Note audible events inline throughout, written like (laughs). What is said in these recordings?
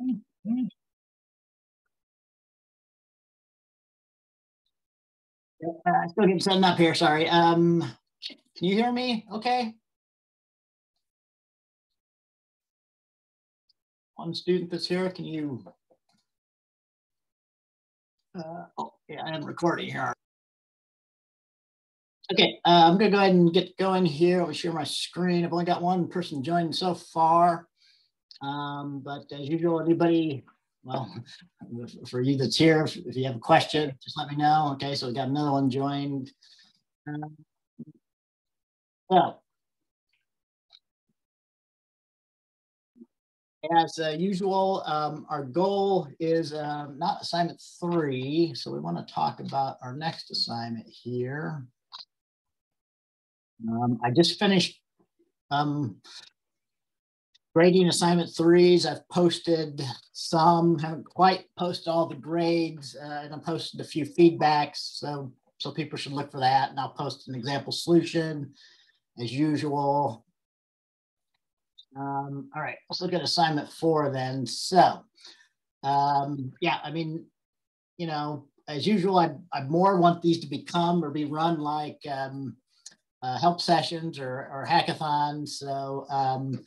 Uh, still getting setting up here, sorry. Um, can you hear me okay? One student that's here, can you? Uh, oh, yeah, I am recording here. Okay, uh, I'm gonna go ahead and get going here. I'll share my screen. I've only got one person joined so far. Um, but as usual, anybody, well, (laughs) for you that's here, if, if, you have a question, just let me know. Okay, so we got another one joined. Um, so, as uh, usual, um, our goal is uh, not assignment three. So we want to talk about our next assignment here. Um, I just finished um, grading assignment threes. I've posted some, haven't quite posted all the grades, uh, and I posted a few feedbacks. So, so people should look for that. And I'll post an example solution as usual. Um, all right, let's look at assignment four then. So, um, yeah, I mean, you know, as usual, I, I more want these to become or be run like um, uh, help sessions or, or hackathons. So, um,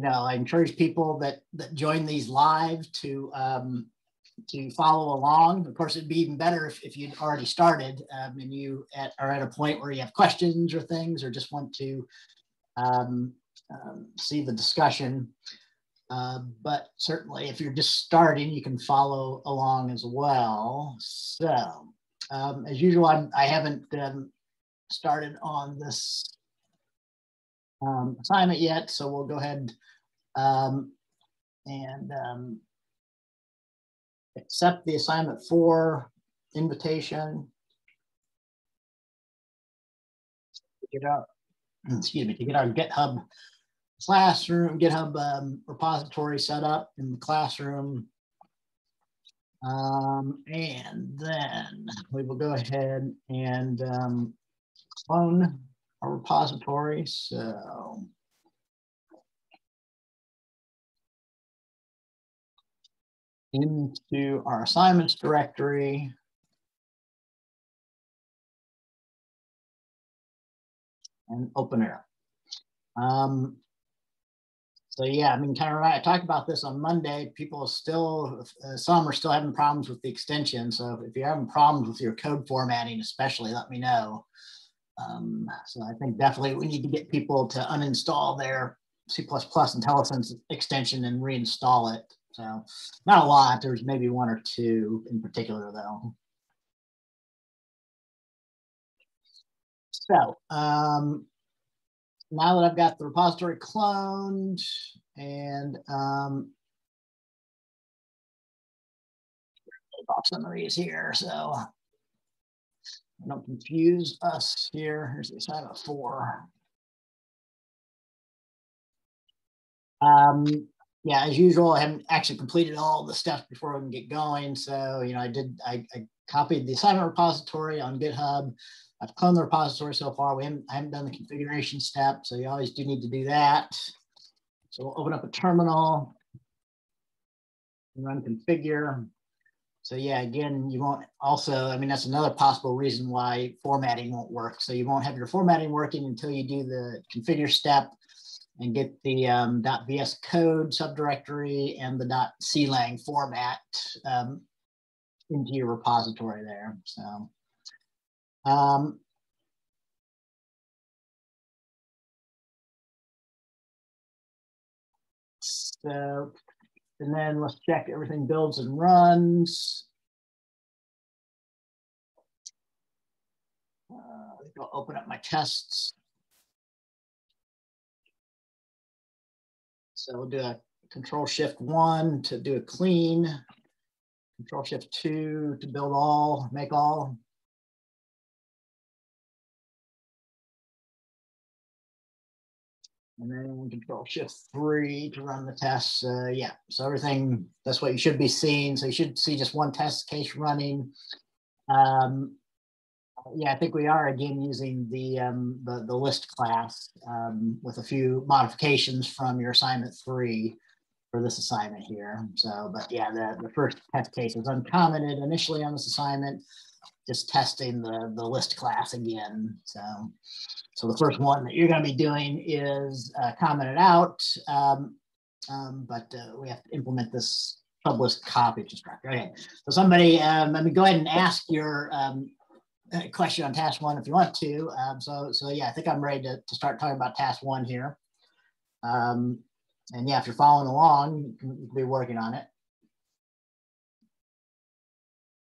you know, I encourage people that, that join these live to, um, to follow along. Of course, it'd be even better if, if you'd already started um, and you at, are at a point where you have questions or things or just want to um, um, see the discussion. Uh, but certainly if you're just starting, you can follow along as well. So um, as usual, I'm, I haven't um, started on this um, assignment yet, so we'll go ahead um, and um, accept the assignment four invitation. Get (clears throat) excuse me, to get our GitHub classroom, GitHub um, repository set up in the classroom. Um, and then we will go ahead and um, clone our repository. So into our assignments directory. And open it up. Um, so yeah, I mean, kind of. I talked about this on Monday. People still, uh, some are still having problems with the extension. So if you're having problems with your code formatting, especially, let me know. Um, so I think definitely we need to get people to uninstall their C++ IntelliSense extension and reinstall it. So not a lot, there's maybe one or two in particular though. So um, now that I've got the repository cloned and um, some of these here. So don't confuse us here. Here's the assignment four. Um, yeah, as usual, I haven't actually completed all the steps before we can get going. So, you know, I did, I, I copied the assignment repository on GitHub. I've cloned the repository so far. We haven't, I haven't done the configuration step. So you always do need to do that. So we'll open up a terminal and run configure. So yeah, again, you won't also, I mean, that's another possible reason why formatting won't work. So you won't have your formatting working until you do the configure step and get the um, .vs code subdirectory and the .clang format um, into your repository there. So, um, so and then let's check everything builds and runs. Uh, I'll open up my tests. So we'll do a control shift one to do a clean, control shift two to build all, make all. and then control shift three to run the tests. Uh, yeah, so everything, that's what you should be seeing. So you should see just one test case running. Um, yeah, I think we are again using the, um, the, the list class um, with a few modifications from your assignment three. for this assignment here. So, but yeah, the, the first test case was uncommented initially on this assignment, just testing the, the list class again. So, so the first one that you're going to be doing is uh, commented out, um, um, but uh, we have to implement this sublist copy constructor. Okay, so somebody, um, let me go ahead and ask your um, (laughs) question on task one if you want to. Um, so, so yeah, I think I'm ready to, to start talking about task one here. Um, and yeah, if you're following along, you can, be working on it.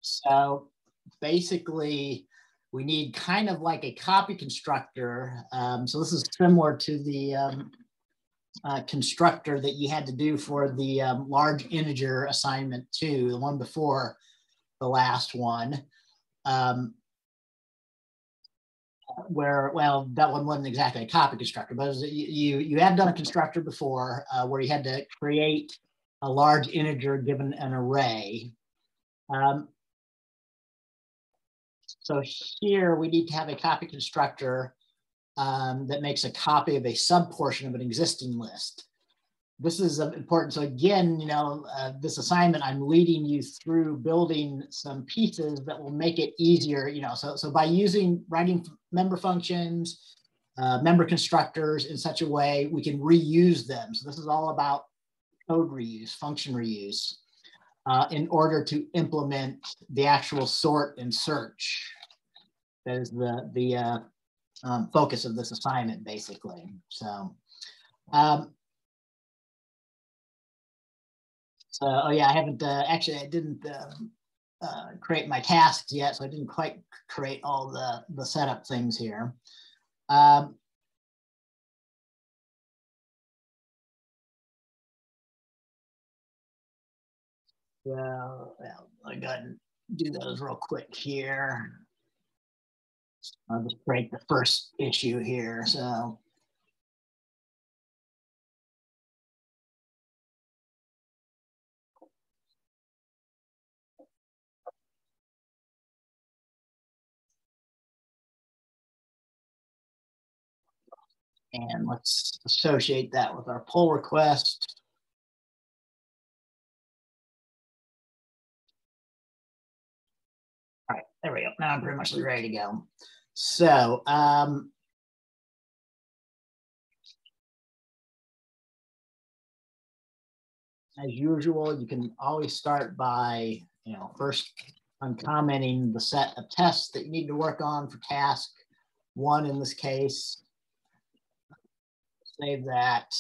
So basically, we need kind of like a copy constructor. Um, so this is similar to the um, uh, constructor that you had to do for the um, large integer assignment two, the one before the last one. Um, where well that one wasn't exactly a copy constructor but you you have done a constructor before uh, where you had to create a large integer given an array um, so here we need to have a copy constructor um, that makes a copy of a subportion of an existing list this is important. So again, you know, uh, this assignment, I'm leading you through building some pieces that will make it easier, you know, so, so by using writing member functions, uh, member constructors in such a way, we can reuse them. So this is all about code reuse, function reuse, uh, in order to implement the actual sort and search. That is the, the uh, um, focus of this assignment, basically. So, um, So, oh yeah, I haven't uh, actually. I didn't uh, create my tasks yet, so I didn't quite create all the the setup things here. Um, well, well, I got to do those real quick here. I'll just break the first issue here. So. And let's associate that with our pull request. All right, there we go. Now I'm pretty much ready to go. So, um, as usual, you can always start by, you know, first uncommenting the set of tests that you need to work on for task one in this case save that.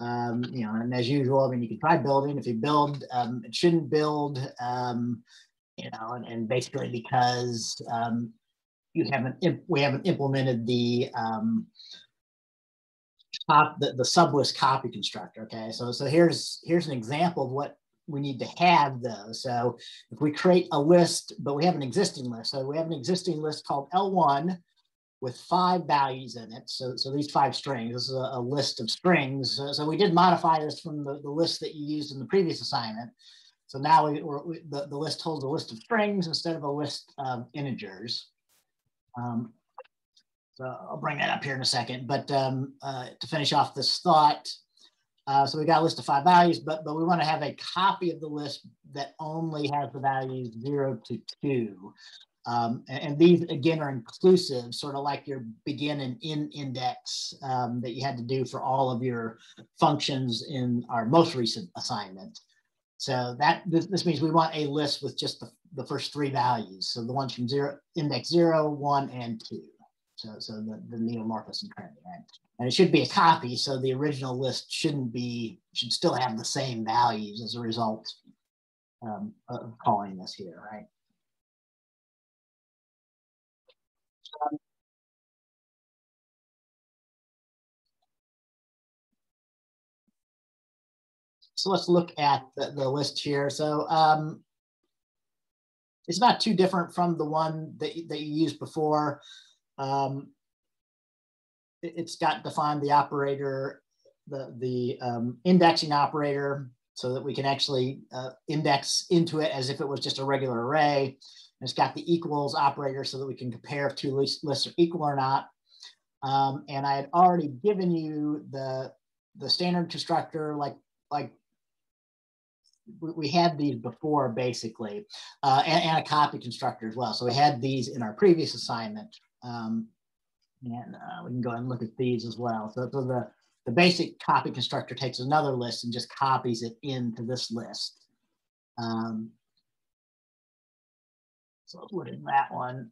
Um, you know, and as usual, I mean, you can try building. If you build, um, it shouldn't build, um, you know, and, and basically because um, you haven't, we haven't implemented the um, top, the, the sublist copy constructor. Okay, so so here's here's an example of what we need to have though. So if we create a list, but we have an existing list, so we have an existing list called L1 with five values in it. So, so these five strings, this is a, a list of strings. So, so, we did modify this from the, the list that you used in the previous assignment. So now we, we the, the list holds a list of strings instead of a list of integers. Um, so I'll bring that up here in a second. But um, uh, to finish off this thought, uh, so we got a list of five values, but, but we want to have a copy of the list that only has the values zero to two. Um, and, these again are inclusive, sort of like your begin and in index um, that you had to do for all of your functions in our most recent assignment. So that this, this means we want a list with just the, the first three values. So the ones from zero, index zero, one, and two. So, so the, the Neo Morpheus and trinity, right? And it should be a copy, so the original list shouldn't be, should still have the same values as a result um, of calling this here, right? So let's look at the, the list here. So um, it's not too different from the one that, that you used before. Um, it, has got defined the operator, the, the um, indexing operator, so that we can actually uh, index into it as if it was just a regular array. It's got the equals operator so that we can compare if two lists, are equal or not. Um, and I had already given you the, the standard constructor like, like we had these before basically, uh, and, and, a copy constructor as well. So we had these in our previous assignment. Um, and uh, we can go and look at these as well. So, so the, the basic copy constructor takes another list and just copies it into this list. Um, so at that one.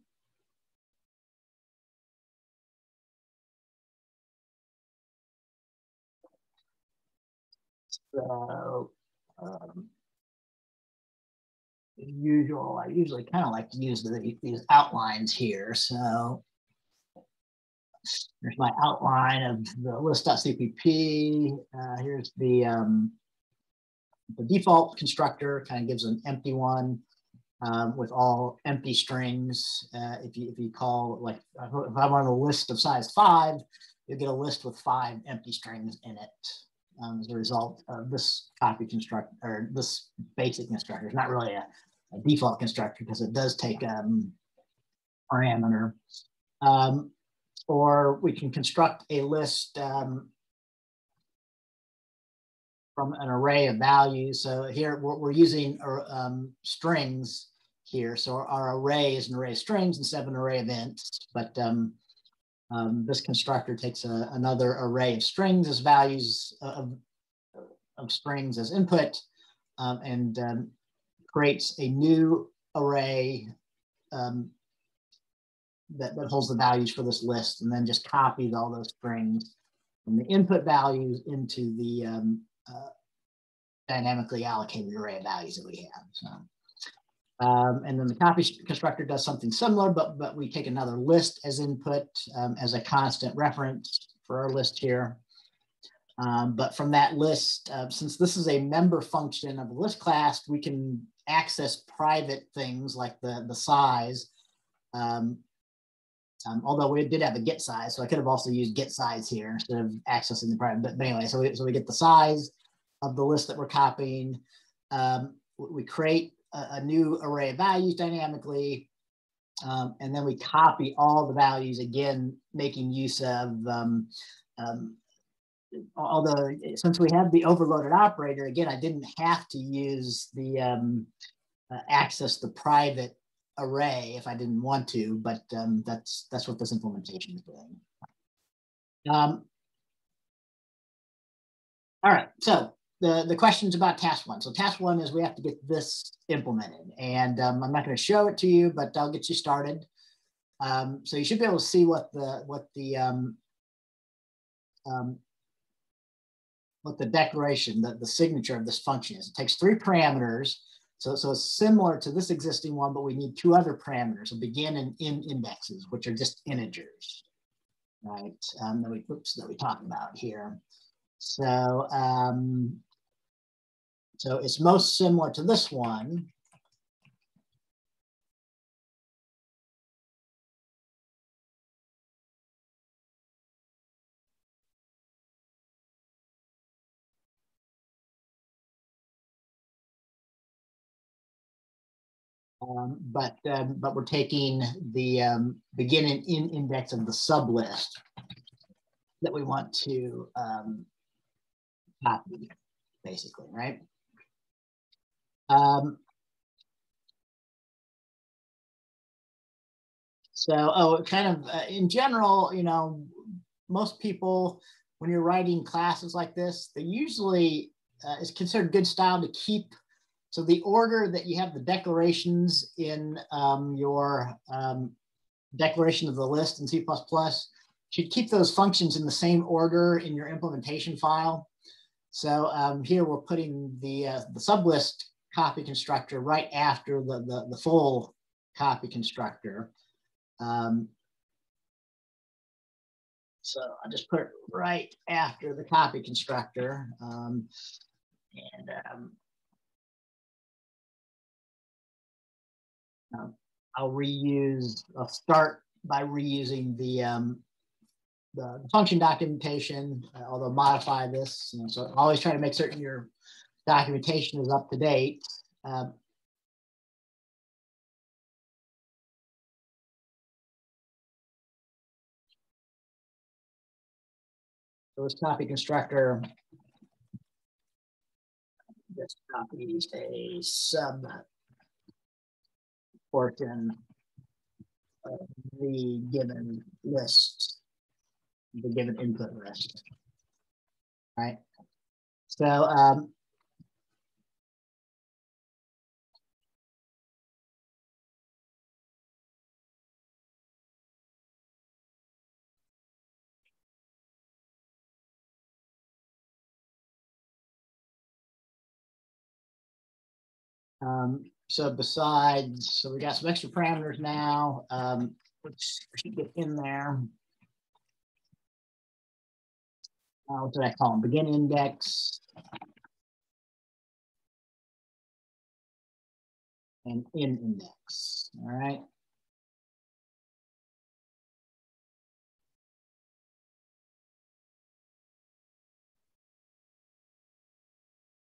So, um, usual, I usually kind of like to use the, these outlines here. So there's my outline of the list.cpp. Uh, here's the, um, the default constructor kind of gives an empty one um, with all empty strings. Uh, if, you, if you call, like, if I'm on a list of size five, you'll get a list with five empty strings in it um, as a result of this copy construct or this basic constructor. It's not really a, a default constructor because it does take um, parameter. Um, or we can construct a list um, from an array of values. So here we're, we're using um, strings here. So our array is an array of strings and seven array events, but um, um, this constructor takes a, another array of strings as values of, of strings as input um, and um, creates a new array um, that, that holds the values for this list and then just copies all those strings from the input values into the um, uh, dynamically allocated array of values that we have. So. Um, and then the copy constructor does something similar, but, but we take another list as input um, as a constant reference for our list here. Um, but from that list, uh, since this is a member function of the list class, we can access private things like the, the size. Um, um, although we did have a get size, so I could have also used get size here instead of accessing the private. But, but anyway, so we, so we get the size of the list that we're copying. Um, we create a, a new array of values dynamically. Um, and then we copy all the values again, making use of, um, um, although since we have the overloaded operator, again, I didn't have to use the um, uh, access the private array if I didn't want to, but um, that's, that's what this implementation is doing. Um, all right, so the, the questions about task one. So task one is we have to get this implemented and um, I'm not going to show it to you, but I'll get you started. Um, so you should be able to see what the, what the, um, um, what the declaration, the, the signature of this function is. It takes three parameters. So, so it's similar to this existing one, but we need two other parameters, a begin and end indexes, which are just integers, right? Um, that we, oops, that we talked about here. So um, so it's most similar to this one. Um, but um, but we're taking the um, beginning in index of the sublist that we want to um, copy, basically, right? Um, so, oh, kind of uh, in general, you know, most people, when you're writing classes like this, they usually uh, is considered good style to keep. So the order that you have the declarations in um, your um, declaration of the list in C++, should keep those functions in the same order in your implementation file. So um, here we're putting the, uh, the sublist copy constructor right after the, the, the full copy constructor. Um, so I just put it right after the copy constructor. Um, and um, um I'll reuse, I'll start by reusing the, um, the function documentation, uh, although modify this. You know, so always try to make certain your documentation is up to date. Um, so this copy constructor this copies a sub portion of the given list, the given input list. All right. So um, Um, so besides, so we got some extra parameters now, um, which should get in there. Uh, what did I call them? Begin index. And in index, all right?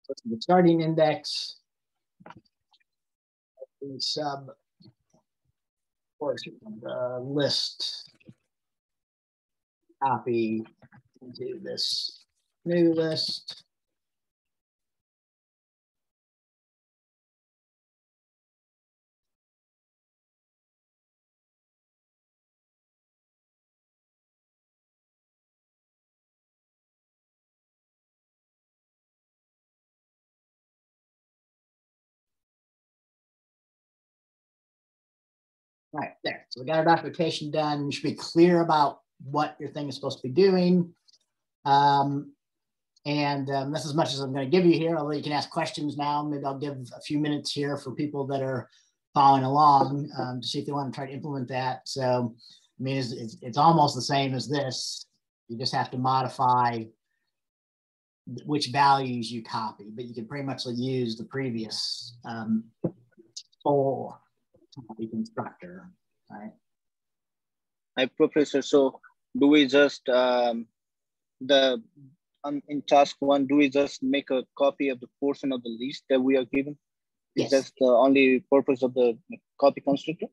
So the starting index, the sub of the uh, list copy into this new list. Right there. So we got our documentation done. You should be clear about what your thing is supposed to be doing. Um, and um, that's as much as I'm going to give you here, although you can ask questions now. Maybe I'll give a few minutes here for people that are following along um, to see if they want to try to implement that. So, I mean, it's, it's, it's almost the same as this. You just have to modify which values you copy, but you can pretty much use the previous um, copy constructor, right? Hi, Professor. So do we just um, the um, in task one, do we just make a copy of the portion of the list that we are given? Yes. Is that the only purpose of the copy constructor?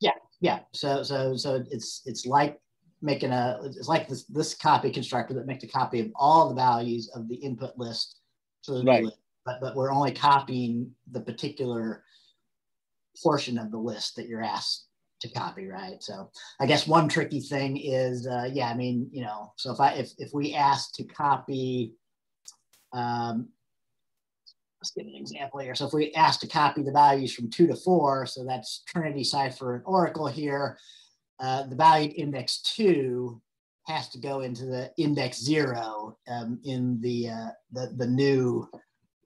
Yeah, yeah. So so so it's it's like making a it's like this this copy constructor that makes a copy of all the values of the input list. So right. List, but but we're only copying the particular portion of the list that you're asked to copy, right? So I guess one tricky thing is, uh, yeah, I mean, you know, so if I if if we ask to copy, um, let's give an example here. So if we ask to copy the values from two to four, so that's Trinity, Cypher, and Oracle here, uh, the value index two has to go into the index zero um, in the, uh, the the new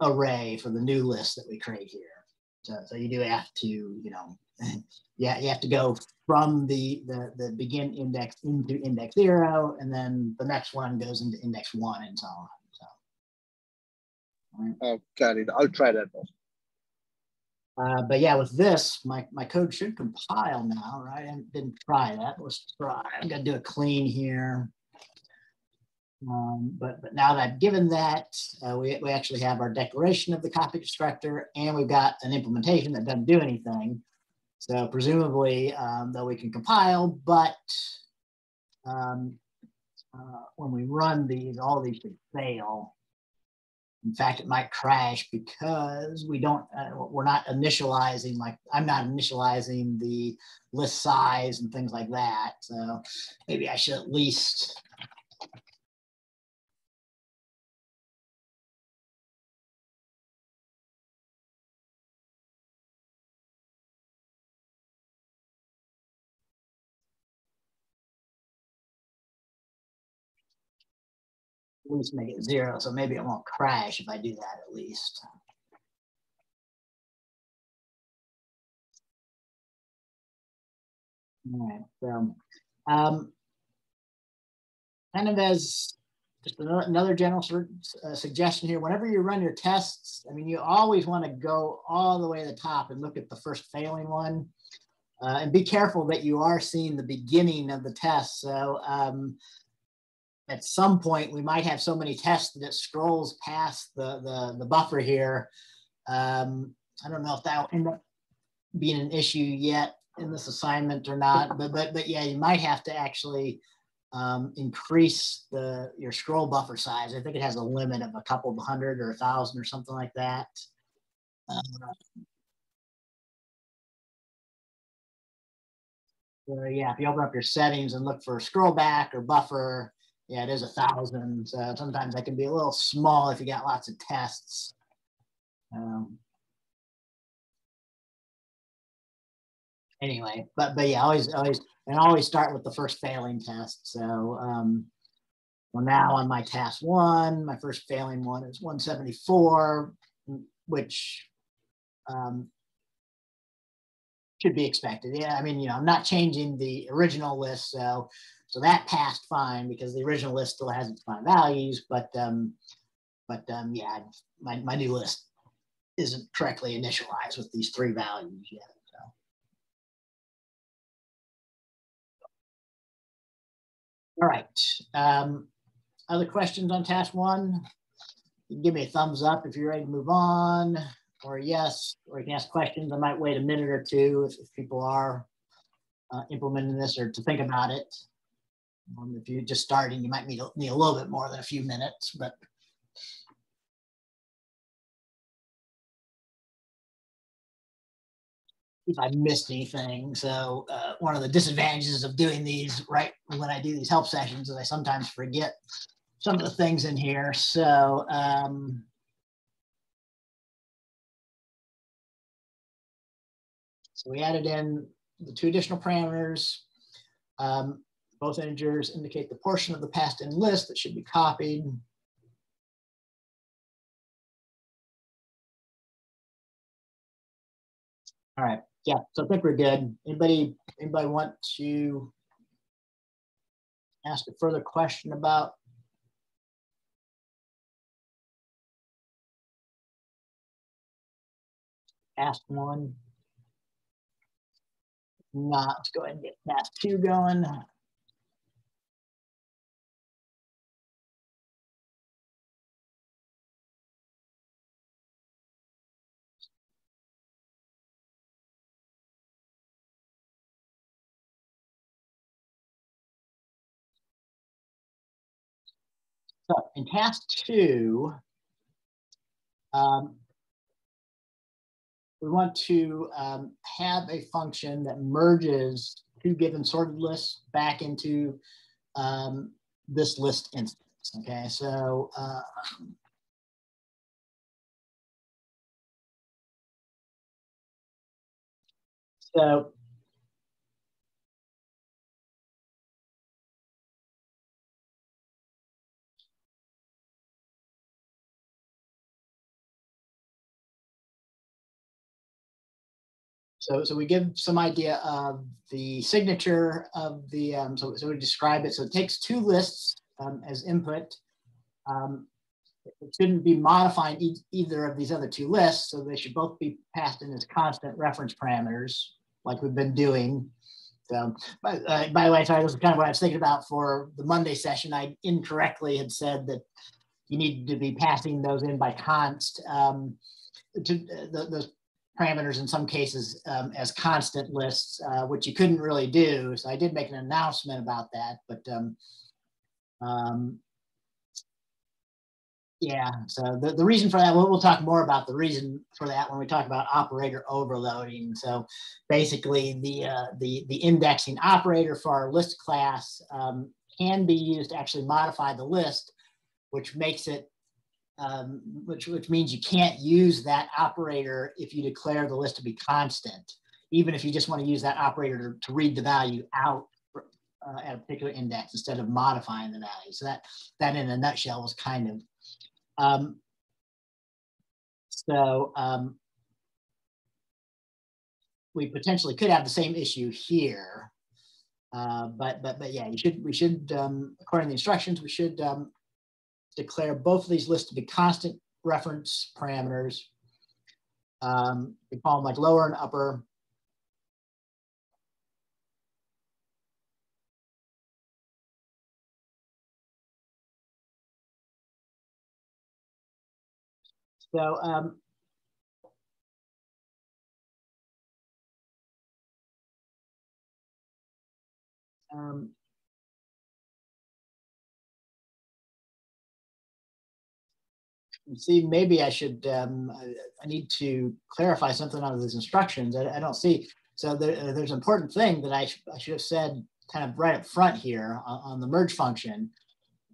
array for the new list that we create here. So, so you do have to, you know, (laughs) yeah, you have to go from the, the, the begin index into index zero, and then the next one goes into index one and so on. So, right. Oh, got it. I'll try that. Uh, but yeah, with this, my, my code should compile now, right? I didn't try that. Let's try. I'm gonna do a clean here. Um, but, but now that I've given that, uh, we, we actually have our declaration of the copy constructor and we've got an implementation that doesn't do anything. So presumably, um, though we can compile, but um, uh, when we run these, all these should fail. In fact, it might crash because we don't, uh, we're not initializing, like I'm not initializing the list size and things like that. So maybe I should at least at least make it zero. So maybe it won't crash if I do that at least. All right, so um, kind of as just another general uh, suggestion here, whenever you run your tests, I mean, you always want to go all the way to the top and look at the first failing one. Uh, and be careful that you are seeing the beginning of the test. So um, at some point we might have so many tests that it scrolls past the, the, the buffer here. Um, I don't know if that will end up being an issue yet in this assignment or not, but, but, but yeah, you might have to actually um, increase the your scroll buffer size. I think it has a limit of a couple of hundred or a thousand or something like that. Uh, so yeah, if you open up your settings and look for scroll back or buffer, yeah, it is a thousand. So sometimes that can be a little small if you got lots of tests. Um, anyway, but but yeah, always always and always start with the first failing test. So um, well now on my task one, my first failing one is 174, which um, should be expected. Yeah, I mean, you know, I'm not changing the original list, so so that passed fine because the original list still has its fine values, but um, but um, yeah, my, my new list isn't correctly initialized with these three values yet. So. All right. Um, other questions on task one? Give me a thumbs up if you're ready to move on, or yes, or you can ask questions. I might wait a minute or two if, if people are uh, implementing this or to think about it. Um, if you're just starting, you might need, need a little bit more than a few minutes, but if I missed anything. So uh, one of the disadvantages of doing these right when I do these help sessions is I sometimes forget some of the things in here. So um, so we added in the two additional parameters. Um, both integers indicate the portion of the passed in list that should be copied. All right yeah, so I think we're good. Anybody, anybody want to ask a further question about ask one? Not, let's go ahead and get task two going. So in task two, um, we want to um, have a function that merges two given sorted lists back into um, this list instance. Okay, so uh, so So, so we give some idea of the signature of the, um, so, so we describe it. So it takes two lists um, as input. Um, it shouldn't be modifying e either of these other two lists. So they should both be passed in as constant reference parameters like we've been doing. So, by, uh, by the way, sorry, this is kind of what I was thinking about for the Monday session. I incorrectly had said that you need to be passing those in by const. Um, to, uh, the, the parameters in some cases um, as constant lists, uh, which you couldn't really do. So I did make an announcement about that, but um, um, yeah, so the, the reason for that, we'll, we'll talk more about the reason for that when we talk about operator overloading. So basically the, uh, the, the indexing operator for our list class um, can be used to actually modify the list, which makes it um, which, which means you can't use that operator if you declare the list to be constant, even if you just want to use that operator to, to read the value out uh, at a particular index instead of modifying the value. So that, that in a nutshell was kind of, um, so um, we potentially could have the same issue here. Uh, but but but yeah, you should we should um, according to the instructions we should um, declare both of these lists to be constant reference parameters. Um, we call them like lower and upper. So um, um, see, maybe I should, um, I, need to clarify something out of these instructions. I, I don't see, so there, there's an important thing that I, sh I should have said kind of right up front here on, on the merge function.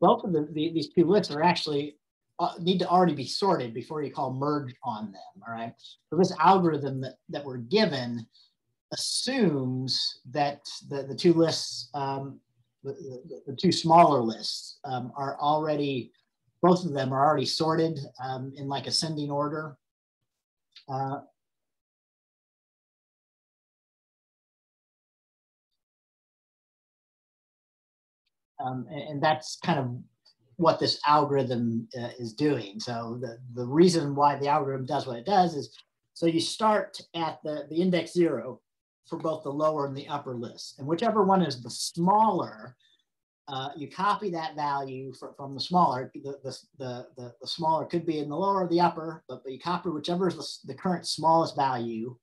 Both of the, the, these two lists are actually uh, need to already be sorted before you call merge on them, all right? So this algorithm that, that we're given assumes that the, the two lists, um, the, the, the, two smaller lists um, are already, both of them are already sorted um, in like ascending order. Uh, um, and, and, that's kind of what this algorithm uh, is doing. So the, the reason why the algorithm does what it does is, so you start at the, the index zero for both the lower and the upper list. And whichever one is the smaller, uh, you copy that value for, from the smaller. The, the, the, the, smaller could be in the lower or the upper, but, but you copy whichever is the, the current smallest value.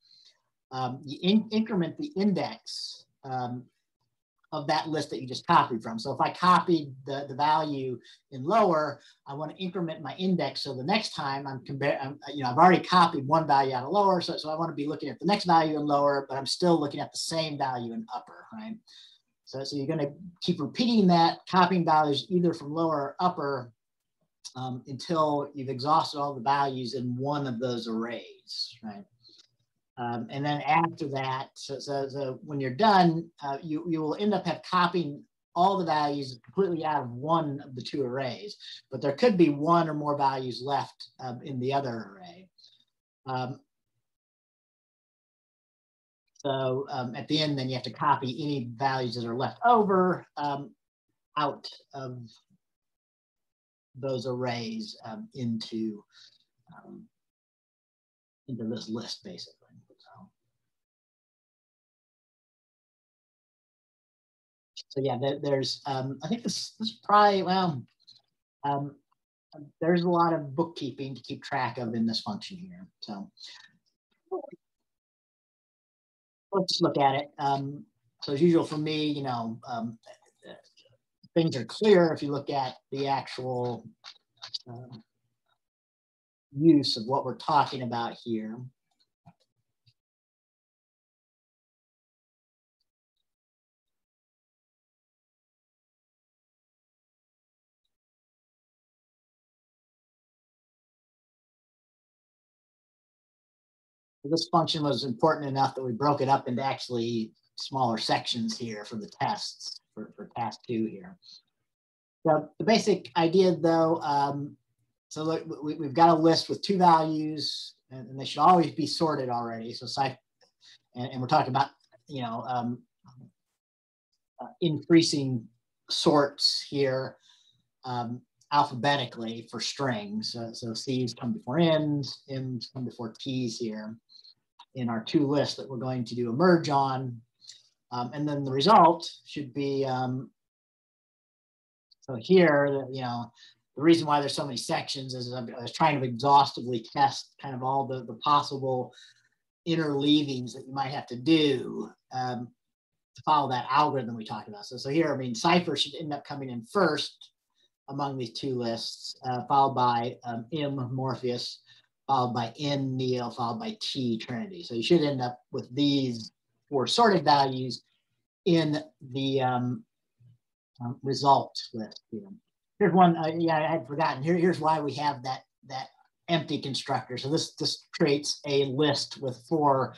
Um, you in, increment the index um, of that list that you just copied from. So if I copied the, the value in lower, I want to increment my index. So the next time I'm comparing, you know, I've already copied one value out of lower. So, so I want to be looking at the next value in lower, but I'm still looking at the same value in upper, right? So, so you're going to keep repeating that, copying values either from lower or upper um, until you've exhausted all the values in one of those arrays, right? Um, and then after that, so, so, so when you're done, uh, you, you will end up have copying all the values completely out of one of the two arrays, but there could be one or more values left um, in the other array. Um, so um, at the end, then you have to copy any values that are left over um, out of those arrays um, into, into this list, basically. so yeah, there, there's, um, I think this, this probably, well, um, there's a lot of bookkeeping to keep track of in this function here. So let's just look at it. Um, so as usual for me, you know, um, things are clear if you look at the actual uh, use of what we're talking about here. This function was important enough that we broke it up into actually smaller sections here for the tests for, for task two here. So the basic idea though, um, so look, we, have got a list with two values and, and, they should always be sorted already. So and, and we're talking about, you know, um, uh, increasing sorts here. Um, alphabetically for strings. Uh, so C's come before N's, M's come before T's here in our two lists that we're going to do a merge on. Um, and then the result should be, um, so here, you know, the reason why there's so many sections is I was trying to exhaustively test kind of all the, the possible interleavings that you might have to do um, to follow that algorithm we talked about. So, so here, I mean, Cypher should end up coming in first among these two lists, uh, followed by um, M Morpheus, followed by N Neo, followed by T Trinity. So you should end up with these four sorted values in the um, um, result list here. Here's one, uh, yeah, I had forgotten. Here, here's why we have that, that empty constructor. So this, this creates a list with four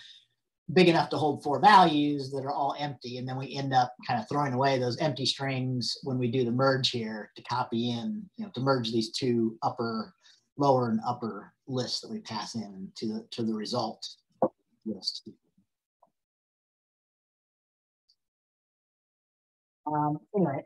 big enough to hold four values that are all empty. And then we end up kind of throwing away those empty strings when we do the merge here to copy in, you know, to merge these two upper, lower and upper lists that we pass in to the, to the result list. Um, anyway,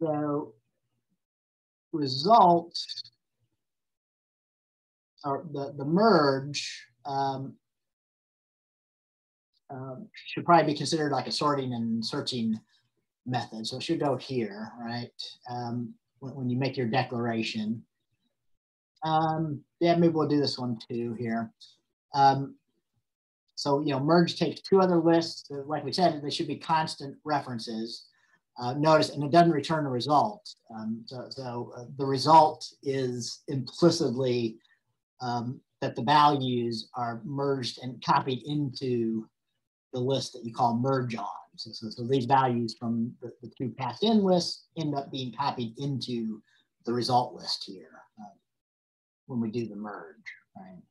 So result or the, the merge um, um, should probably be considered like a sorting and searching method. So it should go here, right? Um, when, when, you make your declaration. Um, yeah, maybe we'll do this one too here. Um, so, you know, merge takes two other lists. Like we said, they should be constant references. Uh, notice, and it doesn't return a result. Um, so so uh, the result is implicitly um, that the values are merged and copied into the list that you call merge on. So, so, so these values from the, the, two passed in lists end up being copied into the result list here uh, when we do the merge, right?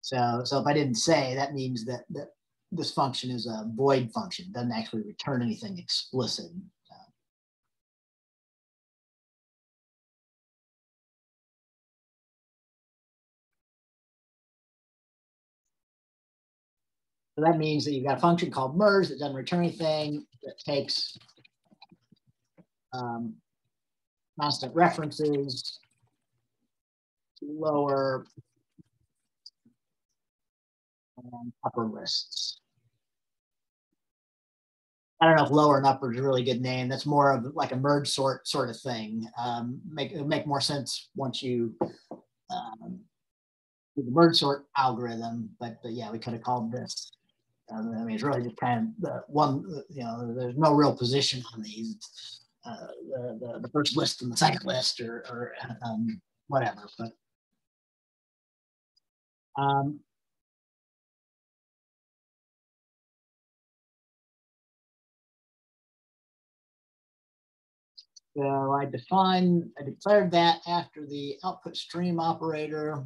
So, so if I didn't say, that means that, that this function is a void function, doesn't actually return anything explicit. So that means that you've got a function called merge that doesn't return anything, that takes um, constant references to lower and upper lists. I don't know if lower and upper is a really good name. That's more of like a merge sort sort of thing. Um, make make more sense once you um, do the merge sort algorithm. But, but yeah, we could have called this I mean, it's really just kind of the one, you know, there's no real position on these. Uh, the, the, the, first list and the second list or, or um, whatever. But um, so I define, I declared that after the output stream operator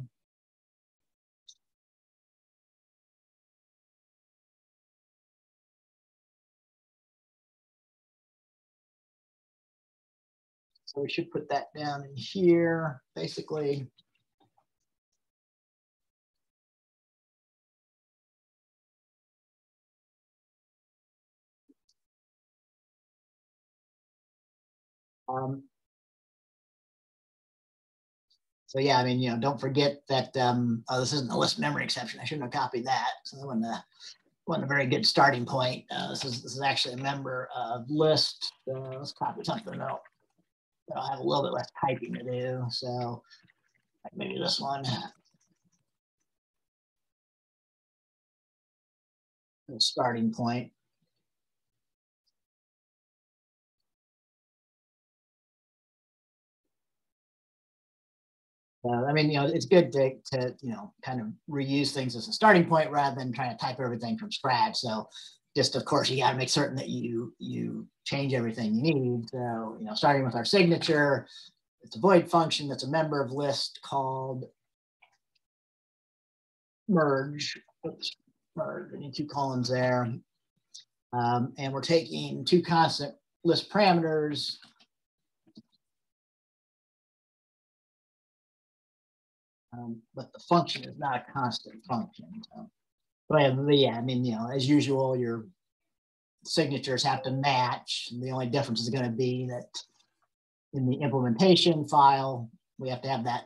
So we should put that down in here, basically. Um, so yeah, I mean, you know, don't forget that, um, oh, this isn't a list memory exception. I shouldn't have copied that. So that wasn't a, wasn't a very good starting point. Uh, this, is, this is actually a member of list. Uh, let's copy something else. I'll have a little bit less typing to do. So like maybe this one. The starting point. Uh, I mean, you know, it's good to, to, you know, kind of reuse things as a starting point rather than trying to type everything from scratch. So just of course you got to make certain that you you change everything you need. So you know starting with our signature it's a void function that's a member of list called merge oops merge we need two columns there. Um, and we're taking two constant list parameters. Um, but the function is not a constant function so. But yeah, I mean, you know, as usual, your signatures have to match. The only difference is going to be that in the implementation file, we have to have that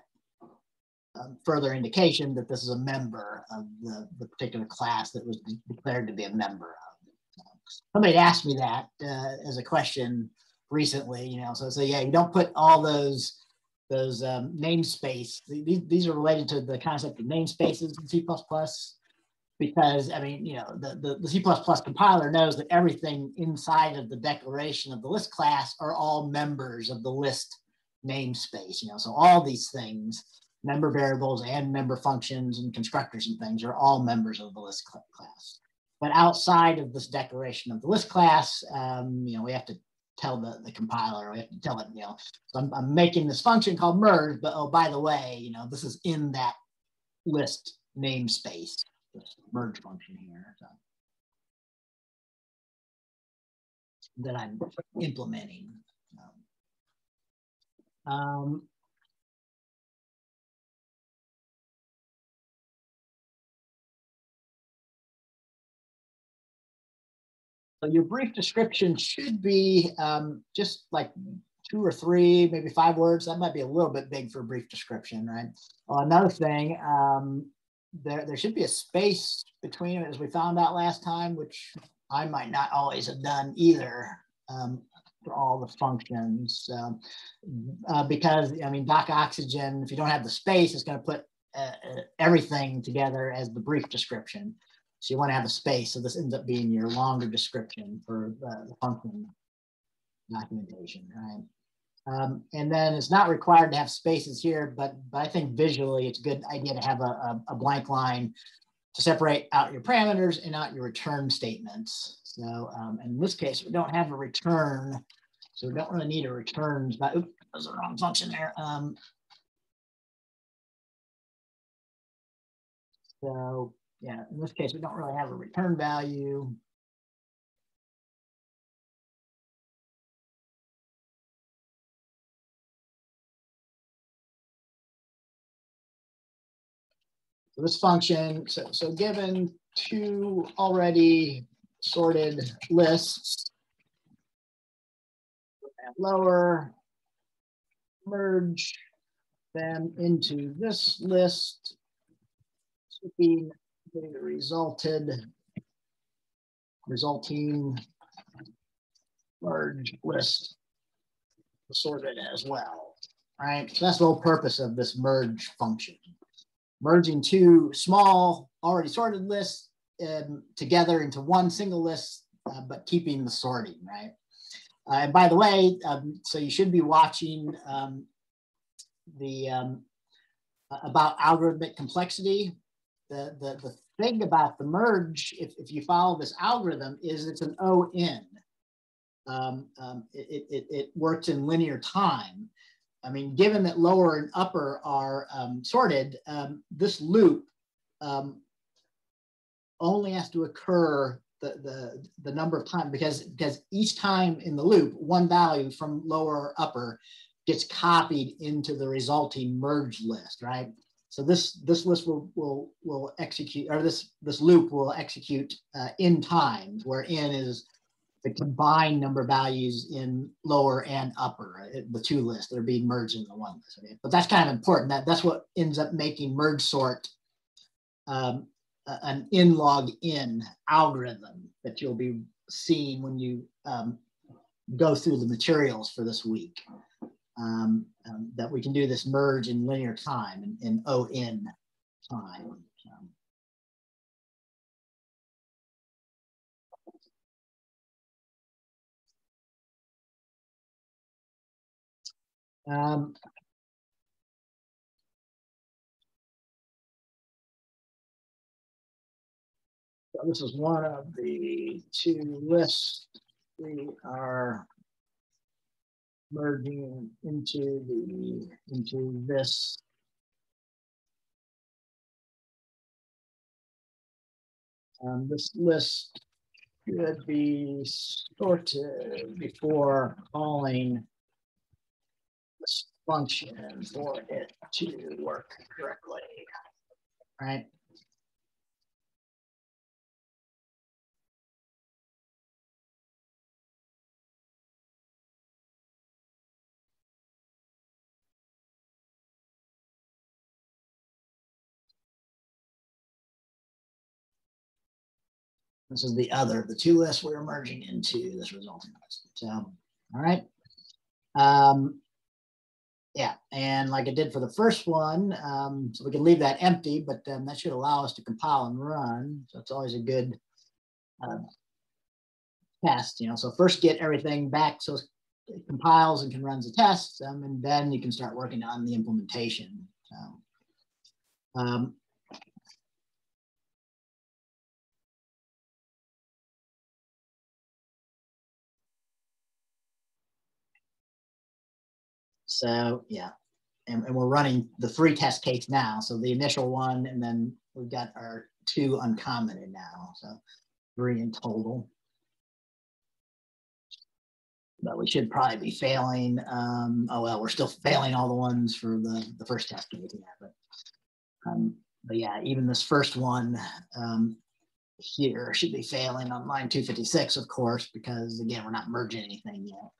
um, further indication that this is a member of the, the particular class that was declared to be a member of. somebody asked me that uh, as a question recently, you know, so, so yeah, you don't put all those those um, namespace. These, these are related to the concept of namespaces in C++ because I mean, you know, the, the, the C++ compiler knows that everything inside of the declaration of the list class are all members of the list namespace, you know, so all these things, member variables and member functions and constructors and things are all members of the list cl class. But outside of this declaration of the list class, um, you know, we have to tell the, the compiler, we have to tell it, you know, so I'm, I'm making this function called merge, but oh, by the way, you know, this is in that list namespace merge function here so, that I'm implementing. Um, so your brief description should be um, just like two or three, maybe five words. That might be a little bit big for a brief description, right? Well, another thing, um, there, there should be a space between them as we found out last time, which I might not always have done either um, for all the functions. Um, uh, because, I mean, Doxygen, if you don't have the space, it's going to put uh, uh, everything together as the brief description. So you want to have a space. So this ends up being your longer description for the, the function documentation, right? Um, and then it's not required to have spaces here, but, but I think visually it's a good idea to have a, a, a blank line to separate out your parameters and out your return statements. So um, in this case, we don't have a return, so we don't really need a returns, but oops, that's the wrong function there. Um, so yeah, in this case, we don't really have a return value. So this function, so, so given two already sorted lists, lower, merge them into this list, sweeping the resulted, resulting merge list sorted as well, right? So that's the whole purpose of this merge function merging two small already sorted lists um, together into one single list, uh, but keeping the sorting, right? Uh, and by the way, um, so you should be watching um, the um, about algorithmic complexity. The, the, the thing about the merge, if, if you follow this algorithm, is it's an O-N. Um, um, it, it, it works in linear time. I mean, given that lower and upper are um, sorted, um, this loop um, only has to occur the, the, the number of times because, because each time in the loop, one value from lower or upper gets copied into the resulting merge list, right? So this, this list will, will, will execute, or this, this loop will execute uh, in times where n is the combined number values in lower and upper, the two lists that are being merged into one list. Okay? But that's kind of important. That, that's what ends up making merge sort um, an n log n algorithm that you'll be seeing when you um, go through the materials for this week. Um, um that we can do this merge in linear time in, in ON time. Um, so this is one of the two lists we are merging into the into this. Um, this list should be sorted before calling function for it to work correctly, right? This is the other, the two lists we're merging into this resulting list. So, all right. Um, yeah, and like I did for the first one, um, so we can leave that empty, but um, that should allow us to compile and run. So it's always a good uh, test, you know. So first get everything back so it compiles and can run the tests, um, and then you can start working on the implementation. So, So yeah, and, and, we're running the three test case now. So the initial one, and then we've got our two uncommented now. So three in total. But we should probably be failing. Um, oh well, we're still failing all the ones for the, the first test case. Yeah, but um, but yeah, even this first one um, here should be failing on line 256, of course, because again, we're not merging anything yet.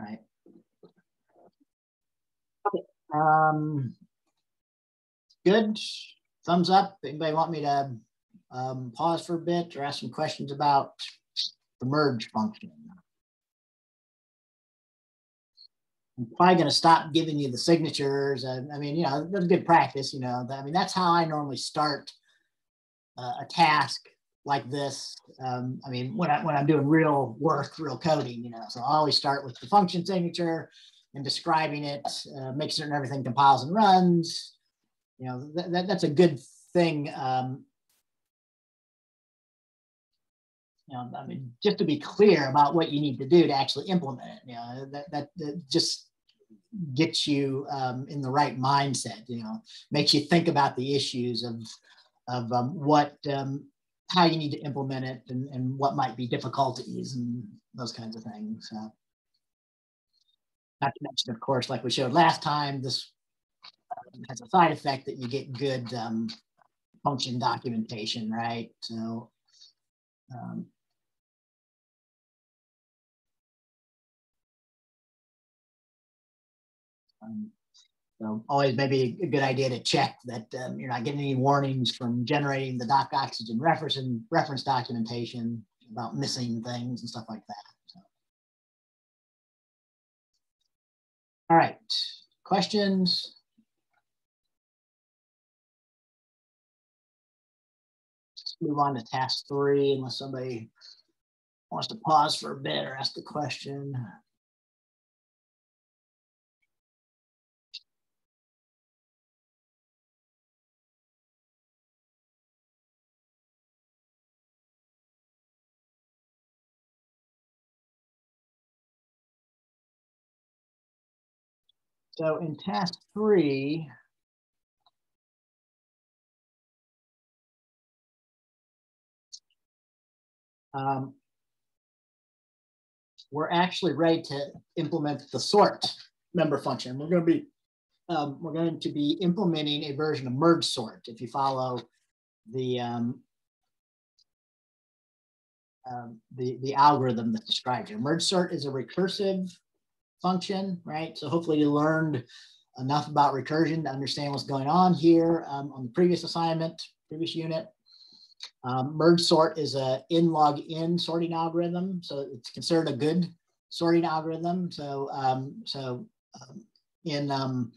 Right? Okay. Um, good. Thumbs up. Anybody want me to um, pause for a bit or ask some questions about the merge function? I'm probably going to stop giving you the signatures. And I mean, you know, that's good practice. You know, I mean, that's how I normally start uh, a task like this. Um, I mean, when I when I'm doing real work, real coding, you know, so I always start with the function signature and describing it, uh, make certain everything compiles and runs. You know, that, that that's a good thing. Um, you know, I mean, just to be clear about what you need to do to actually implement it. You know, that that, that just gets you um, in the right mindset. You know, makes you think about the issues of of um, what um, how you need to implement it and, and what might be difficulties and those kinds of things. So, not to mention, of course, like we showed last time, this um, has a side effect that you get good um, function documentation, right? So, um, um, so always maybe a good idea to check that um, you're not getting any warnings from generating the Doxygen reference and reference documentation about missing things and stuff like that. So. All right, questions? Let's move on to task three unless somebody wants to pause for a bit or ask a question. So in task three, um, we're actually ready to implement the sort member function. We're going to be um, we're going to be implementing a version of merge sort. If you follow the um, um, the the algorithm that's described here, merge sort is a recursive function, right? So hopefully you learned enough about recursion to understand what's going on here um, on the previous assignment, previous unit. Um, merge sort is a n log n sorting algorithm. So it's considered a good sorting algorithm. So, um, so um, in um,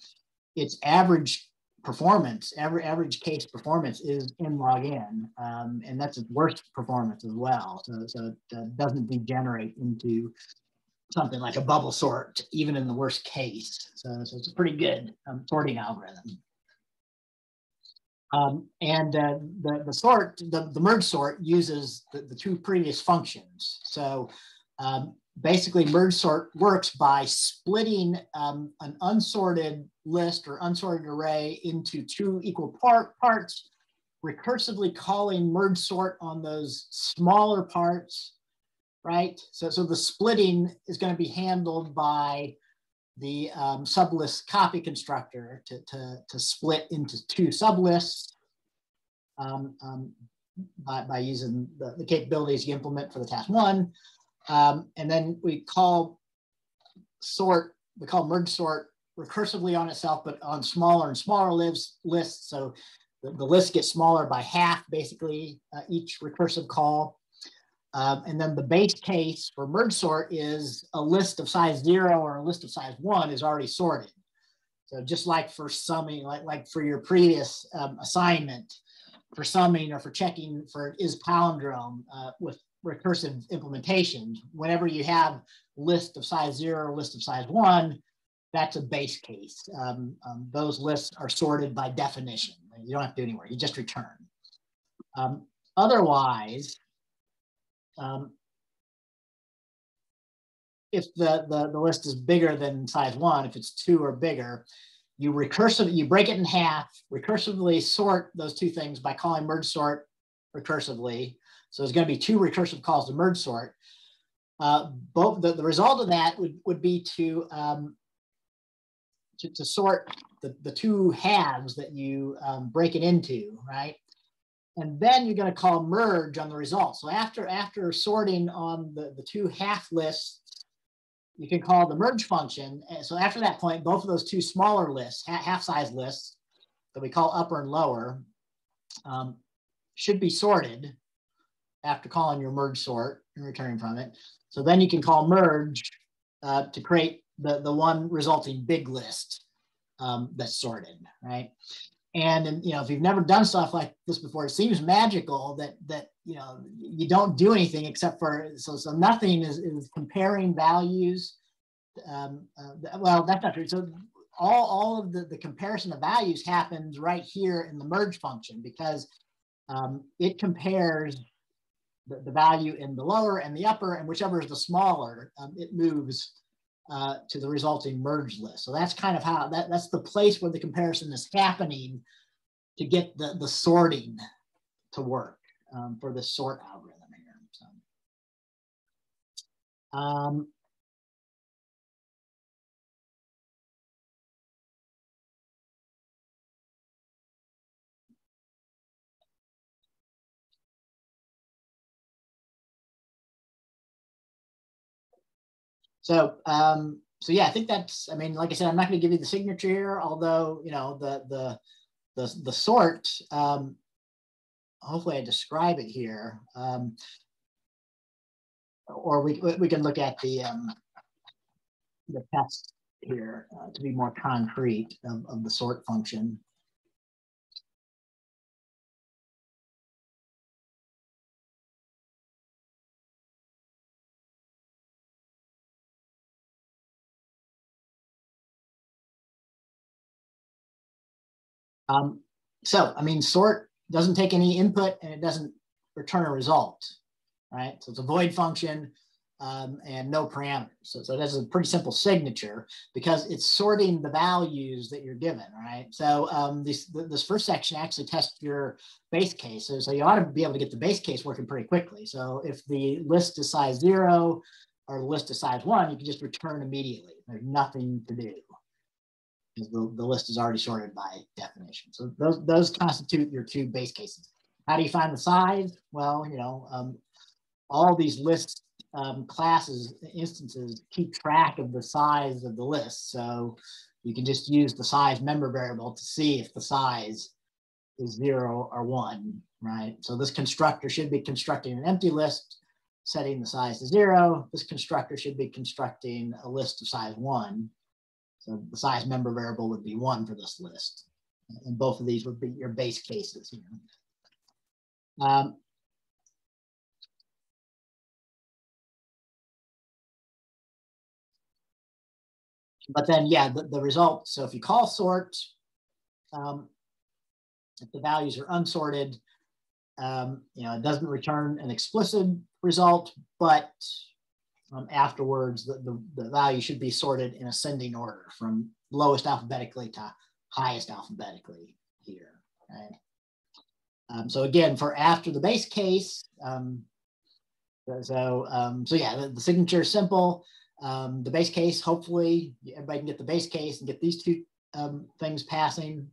its average performance, every average case performance is n log n, um, and that's its worst performance as well. So, so it uh, doesn't degenerate into something like a bubble sort, even in the worst case. So, so it's a pretty good um, sorting algorithm. Um, and uh, the, the sort, the, the merge sort uses the, the two previous functions. So um, basically merge sort works by splitting um, an unsorted list or unsorted array into two equal part, parts, recursively calling merge sort on those smaller parts right? So, so the splitting is going to be handled by the um, sublist copy constructor to, to, to split into two sublists um, um, by, by using the, the capabilities you implement for the task one. Um, and then we call sort, we call merge sort recursively on itself, but on smaller and smaller lives, lists. So the, the list gets smaller by half, basically, uh, each recursive call. Um, and then the base case for merge sort is a list of size zero or a list of size one is already sorted. So just like for summing, like, like for your previous um, assignment, for summing or for checking for is palindrome uh, with recursive implementations, whenever you have list of size zero or list of size one, that's a base case. Um, um, those lists are sorted by definition. You don't have to do anywhere, you just return. Um, otherwise, um, if the, the, the list is bigger than size one, if it's two or bigger, you recursively, you break it in half, recursively sort those two things by calling merge sort recursively. So there's going to be two recursive calls to merge sort. Uh, both the, the result of that would, would be to, um, to, to, sort the, the two halves that you um, break it into, right? And then you're going to call merge on the result. So after, after sorting on the, the two half lists, you can call the merge function. And so after that point, both of those two smaller lists, half size lists that we call upper and lower, um, should be sorted after calling your merge sort and returning from it. So then you can call merge uh, to create the, the one resulting big list um, that's sorted, right? And, and, you know, if you've never done stuff like this before, it seems magical that, that, you know, you don't do anything except for, so, so nothing is, is comparing values. Um, uh, well, that's not true. So all, all of the, the comparison of values happens right here in the merge function because um, it compares the, the, value in the lower and the upper, and whichever is the smaller, um, it moves uh, to the resulting merge list. So that's kind of how that, that's the place where the comparison is happening to get the, the sorting to work um, for the sort algorithm here. So, um, So, um, so yeah, I think that's, I mean, like I said, I'm not going to give you the signature here, although, you know, the, the, the, the sort, um, hopefully I describe it here. Um, or we, we can look at the, um, the test here uh, to be more concrete of, of the sort function. Um, so, I mean, sort doesn't take any input and it doesn't return a result, right? So it's a void function um, and no parameters. So, so that's a pretty simple signature because it's sorting the values that you're given, right? So um, this, this first section actually tests your base case. So, so you ought to be able to get the base case working pretty quickly. So if the list is size zero or the list is size one, you can just return immediately. There's nothing to do because the, the list is already sorted by definition. So those, those constitute your two base cases. How do you find the size? Well, you know, um, all these list um, classes, instances keep track of the size of the list. So you can just use the size member variable to see if the size is zero or one, right? So this constructor should be constructing an empty list, setting the size to zero. This constructor should be constructing a list of size one. So the size member variable would be one for this list. And both of these would be your base cases. Here. Um, but then, yeah, the, the result. So if you call sort, um, if the values are unsorted, um, you know, it doesn't return an explicit result, but um, afterwards, the, the, the, value should be sorted in ascending order from lowest alphabetically to highest alphabetically here. Right? Um, so again, for after the base case, um, so um, so yeah, the, the, signature is simple. Um, the base case, hopefully everybody can get the base case and get these two um, things passing.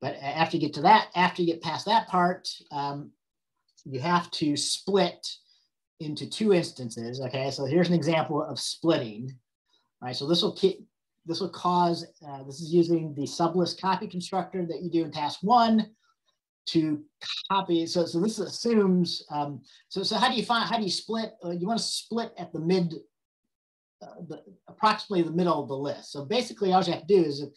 But after you get to that, after you get past that part, you have to split into two instances. Okay, so here's an example of splitting. Right, so this will this will cause uh, this is using the sublist copy constructor that you do in task one to copy. So so this assumes um, so so how do you find how do you split? Uh, you want to split at the mid. Uh, the, approximately the middle of the list. So basically, all you have to do is if,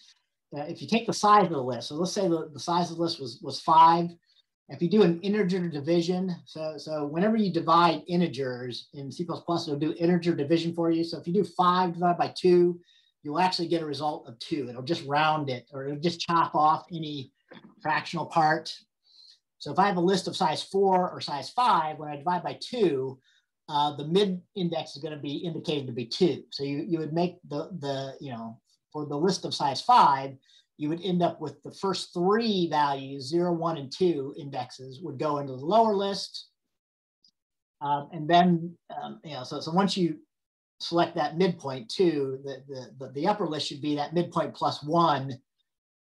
uh, if you take the size of the list. So let's say the, the size of the list was was five if you do an integer division, so, so whenever you divide integers in C++, it'll do integer division for you. So if you do five divided by two, you'll actually get a result of two. It'll just round it or it'll just chop off any fractional part. So if I have a list of size four or size five, when I divide by two, uh, the mid index is going to be indicated to be two. So you, you would make the, the, you know, for the list of size five, you would end up with the first three values, zero, one, and two indexes would go into the lower list. Um, and then, um, you know, so, so once you select that midpoint too, the, the, the, the, upper list should be that midpoint plus one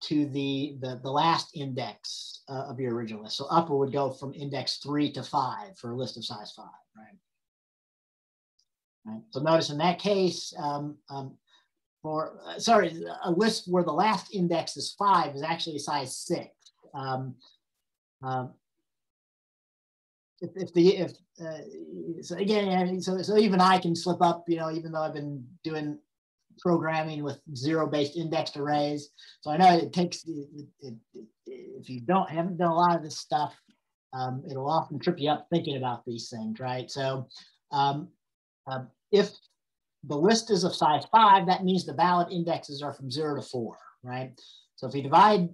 to the, the, the last index uh, of your original list. So upper would go from index three to five for a list of size five, right? Right. So notice in that case, um, um, for, uh, sorry, a list where the last index is five is actually size six. Um, um, if, if the, if, uh, so again, so, so even I can slip up, you know, even though I've been doing programming with zero-based indexed arrays. So I know it takes, it, it, it, if you don't haven't done a lot of this stuff, um, it'll often trip you up thinking about these things, right? So um, uh, if the list is of size five, that means the valid indexes are from zero to four, right? So if you divide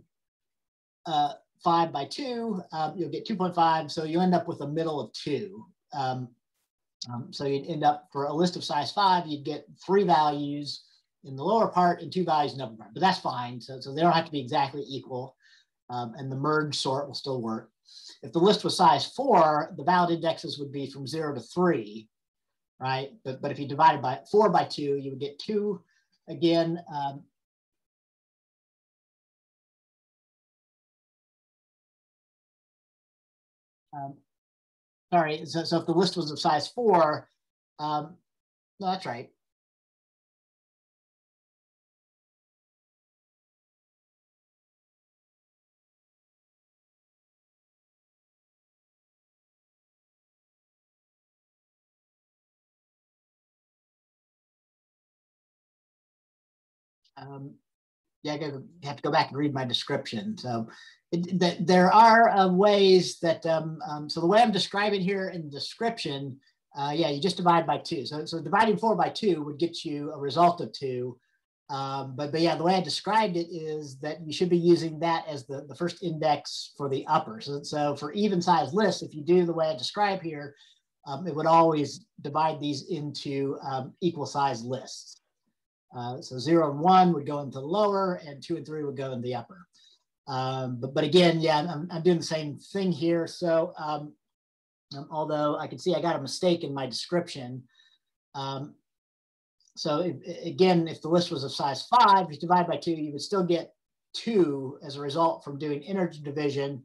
uh, five by two, um, you'll get 2.5. So you end up with a middle of two. Um, um, so you'd end up for a list of size five, you'd get three values in the lower part and two values in the upper part, but that's fine. So, so they don't have to be exactly equal um, and the merge sort will still work. If the list was size four, the valid indexes would be from zero to three, right? But, but if you divided by four by two, you would get two again. Um, um, sorry, so, so if the list was of size four, um, no, that's right. Um, yeah, I have to go back and read my description. So it, that there are uh, ways that, um, um, so the way I'm describing here in the description, uh, yeah, you just divide by two. So, so dividing four by two would get you a result of two. Um, but, but yeah, the way I described it is that you should be using that as the, the first index for the upper. So, so for even size lists, if you do the way I describe here, um, it would always divide these into um, equal size lists. Uh, so zero and one would go into the lower and two and three would go in the upper. Um, but, but again, yeah, I'm, I'm doing the same thing here. So um, um, although I can see I got a mistake in my description. Um, so if, again, if the list was of size five, you divide by two, you would still get two as a result from doing integer division.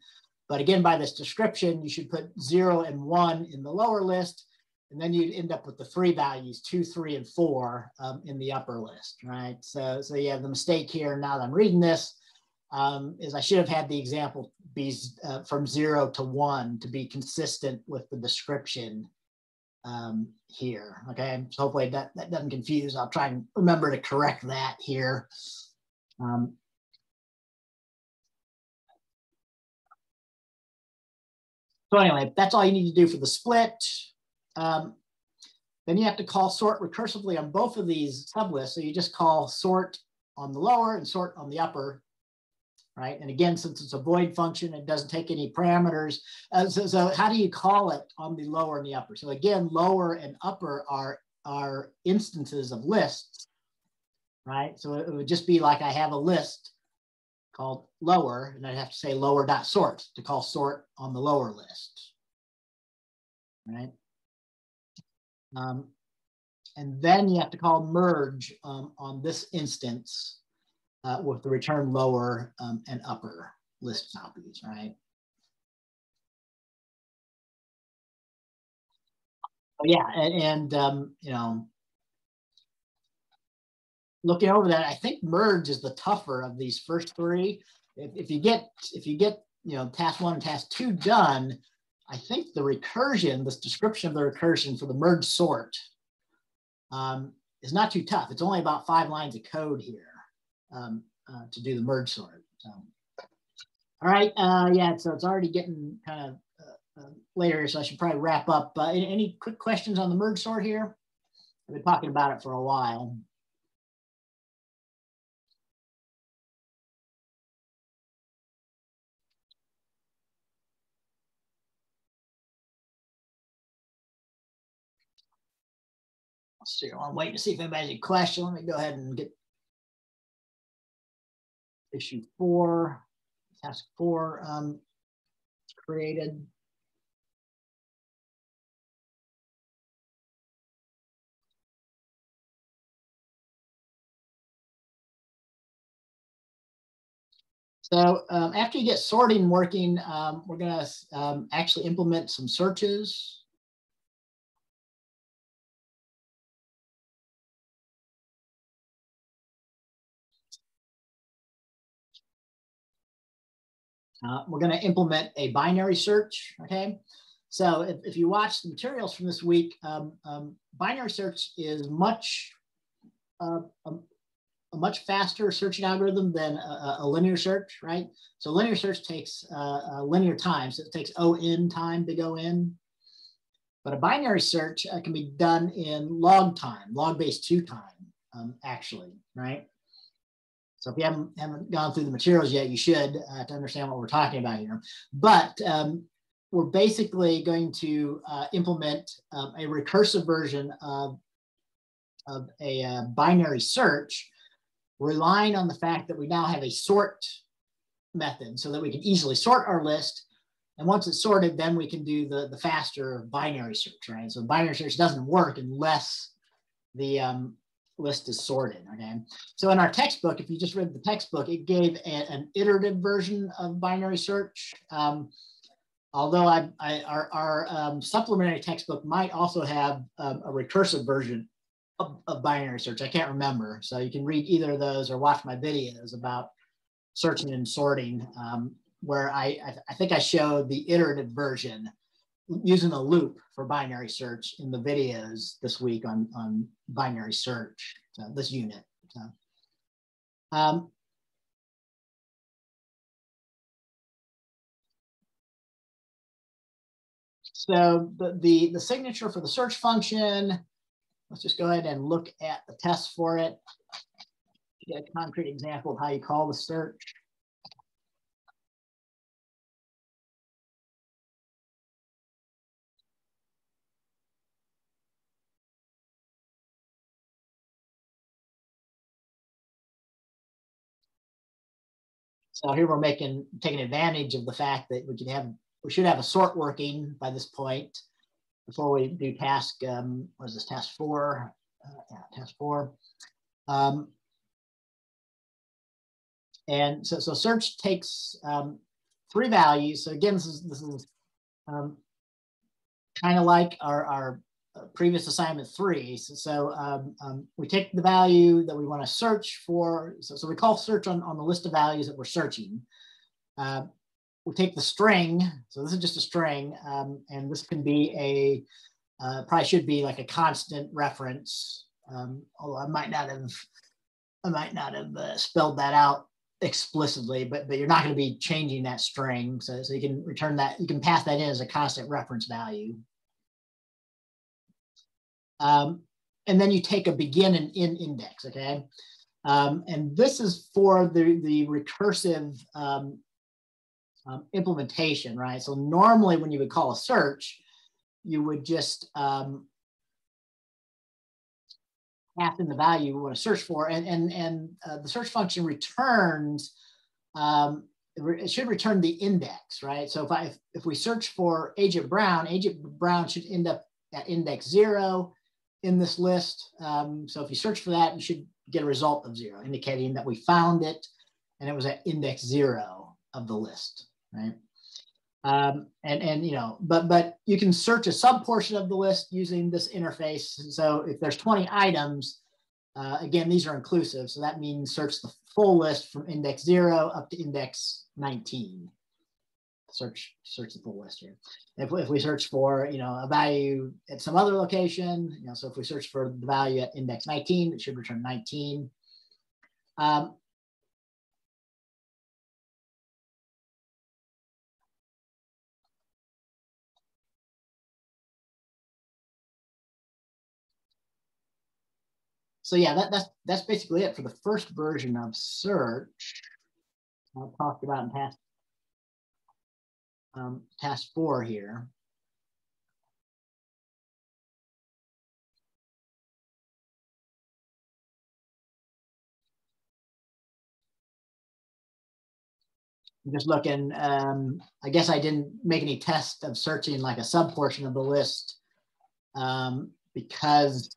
But again, by this description, you should put zero and one in the lower list and then you'd end up with the three values two, three, and four um, in the upper list, right? So, so yeah, the mistake here now that I'm reading this um, is I should have had the example be uh, from zero to one to be consistent with the description um, here, okay? So hopefully that, that doesn't confuse. I'll try and remember to correct that here. Um, so anyway, that's all you need to do for the split. Um, then you have to call sort recursively on both of these sublists. So you just call sort on the lower and sort on the upper, right? And again, since it's a void function, it doesn't take any parameters. Uh, so, so how do you call it on the lower and the upper? So again, lower and upper are, are instances of lists, right? So it would just be like I have a list called lower, and I'd have to say lower dot sort to call sort on the lower list, right? Um, and then you have to call merge um, on this instance uh, with the return lower um, and upper list copies, right? Oh, yeah, and, and um, you know, looking over that, I think merge is the tougher of these first three. If, if you get if you get you know task one and task two done, I think the recursion, this description of the recursion for the merge sort um, is not too tough. It's only about five lines of code here um, uh, to do the merge sort. So, all right, uh, yeah, so it's already getting kind of uh, uh later, so I should probably wrap up. Uh, any, any quick questions on the merge sort here? I've been talking about it for a while. See. I'm waiting to see if anybody has any question. Let me go ahead and get issue four, task four um, created. So um, after you get sorting working, um, we're going to um, actually implement some searches. Uh, we're going to implement a binary search, okay? So if, if you watch the materials from this week, um, um, binary search is much, uh, um, a much faster searching algorithm than a, a linear search, right? So linear search takes uh, linear time, so it takes O(n) time to go in. But a binary search uh, can be done in log time, log base two time, um, actually, right? So if you haven't, haven't gone through the materials yet, you should uh, to understand what we're talking about here. But um, we're basically going to uh, implement um, a recursive version of, of a uh, binary search, relying on the fact that we now have a sort method so that we can easily sort our list. And once it's sorted, then we can do the, the faster binary search, right? So binary search doesn't work unless the um, list is sorted, okay? So in our textbook, if you just read the textbook, it gave a, an iterative version of binary search. Um, although I, I our, our um, supplementary textbook might also have um, a recursive version of, of, binary search. I can't remember. So you can read either of those or watch my videos about searching and sorting um, where I, I, I, think I showed the iterative version using a loop for binary search in the videos this week on, on binary search, so this unit. So, um, So the, the, the signature for the search function, let's just go ahead and look at the test for it. Get a concrete example of how you call the search. So here we're making taking advantage of the fact that we can have we should have a sort working by this point before we do task, um, what is this, task four? Uh, yeah, task four. Um, and so, so search takes um, three values. So again, this is, this is um, kind of like our, our previous assignment three. So, so um, um, we take the value that we want to search for. So, so we call search on, on the list of values that we're searching. Uh, we take the string. So this is just a string, um, and this can be a uh, probably should be like a constant reference. Um, although I might not have, I might not have uh, spelled that out explicitly, but but you're not going to be changing that string. So so you can return that. You can pass that in as a constant reference value. Um, and then you take a begin and end index. Okay. Um, and this is for the, the recursive um, um, implementation, right? So normally when you would call a search, you would just um, pass in the value you want to search for, and and and uh, the search function returns. Um, it should return the index, right? So if I if, if we search for Agent Brown, Agent Brown should end up at index zero in this list. Um, so if you search for that, you should get a result of zero, indicating that we found it and it was at index zero of the list right? Um, and and you know, but but you can search a sub portion of the list using this interface. So if there's 20 items, uh, again, these are inclusive. So that means search the full list from index zero up to index 19. Search search the full list here. If, if we search for you know a value at some other location, you know, so if we search for the value at index 19, it should return 19. Um, so yeah, that, that's that's basically it for the first version of search. I talked about in task um, task four here. I'm just looking, um, I guess I didn't make any test of searching like a sub portion of the list um, because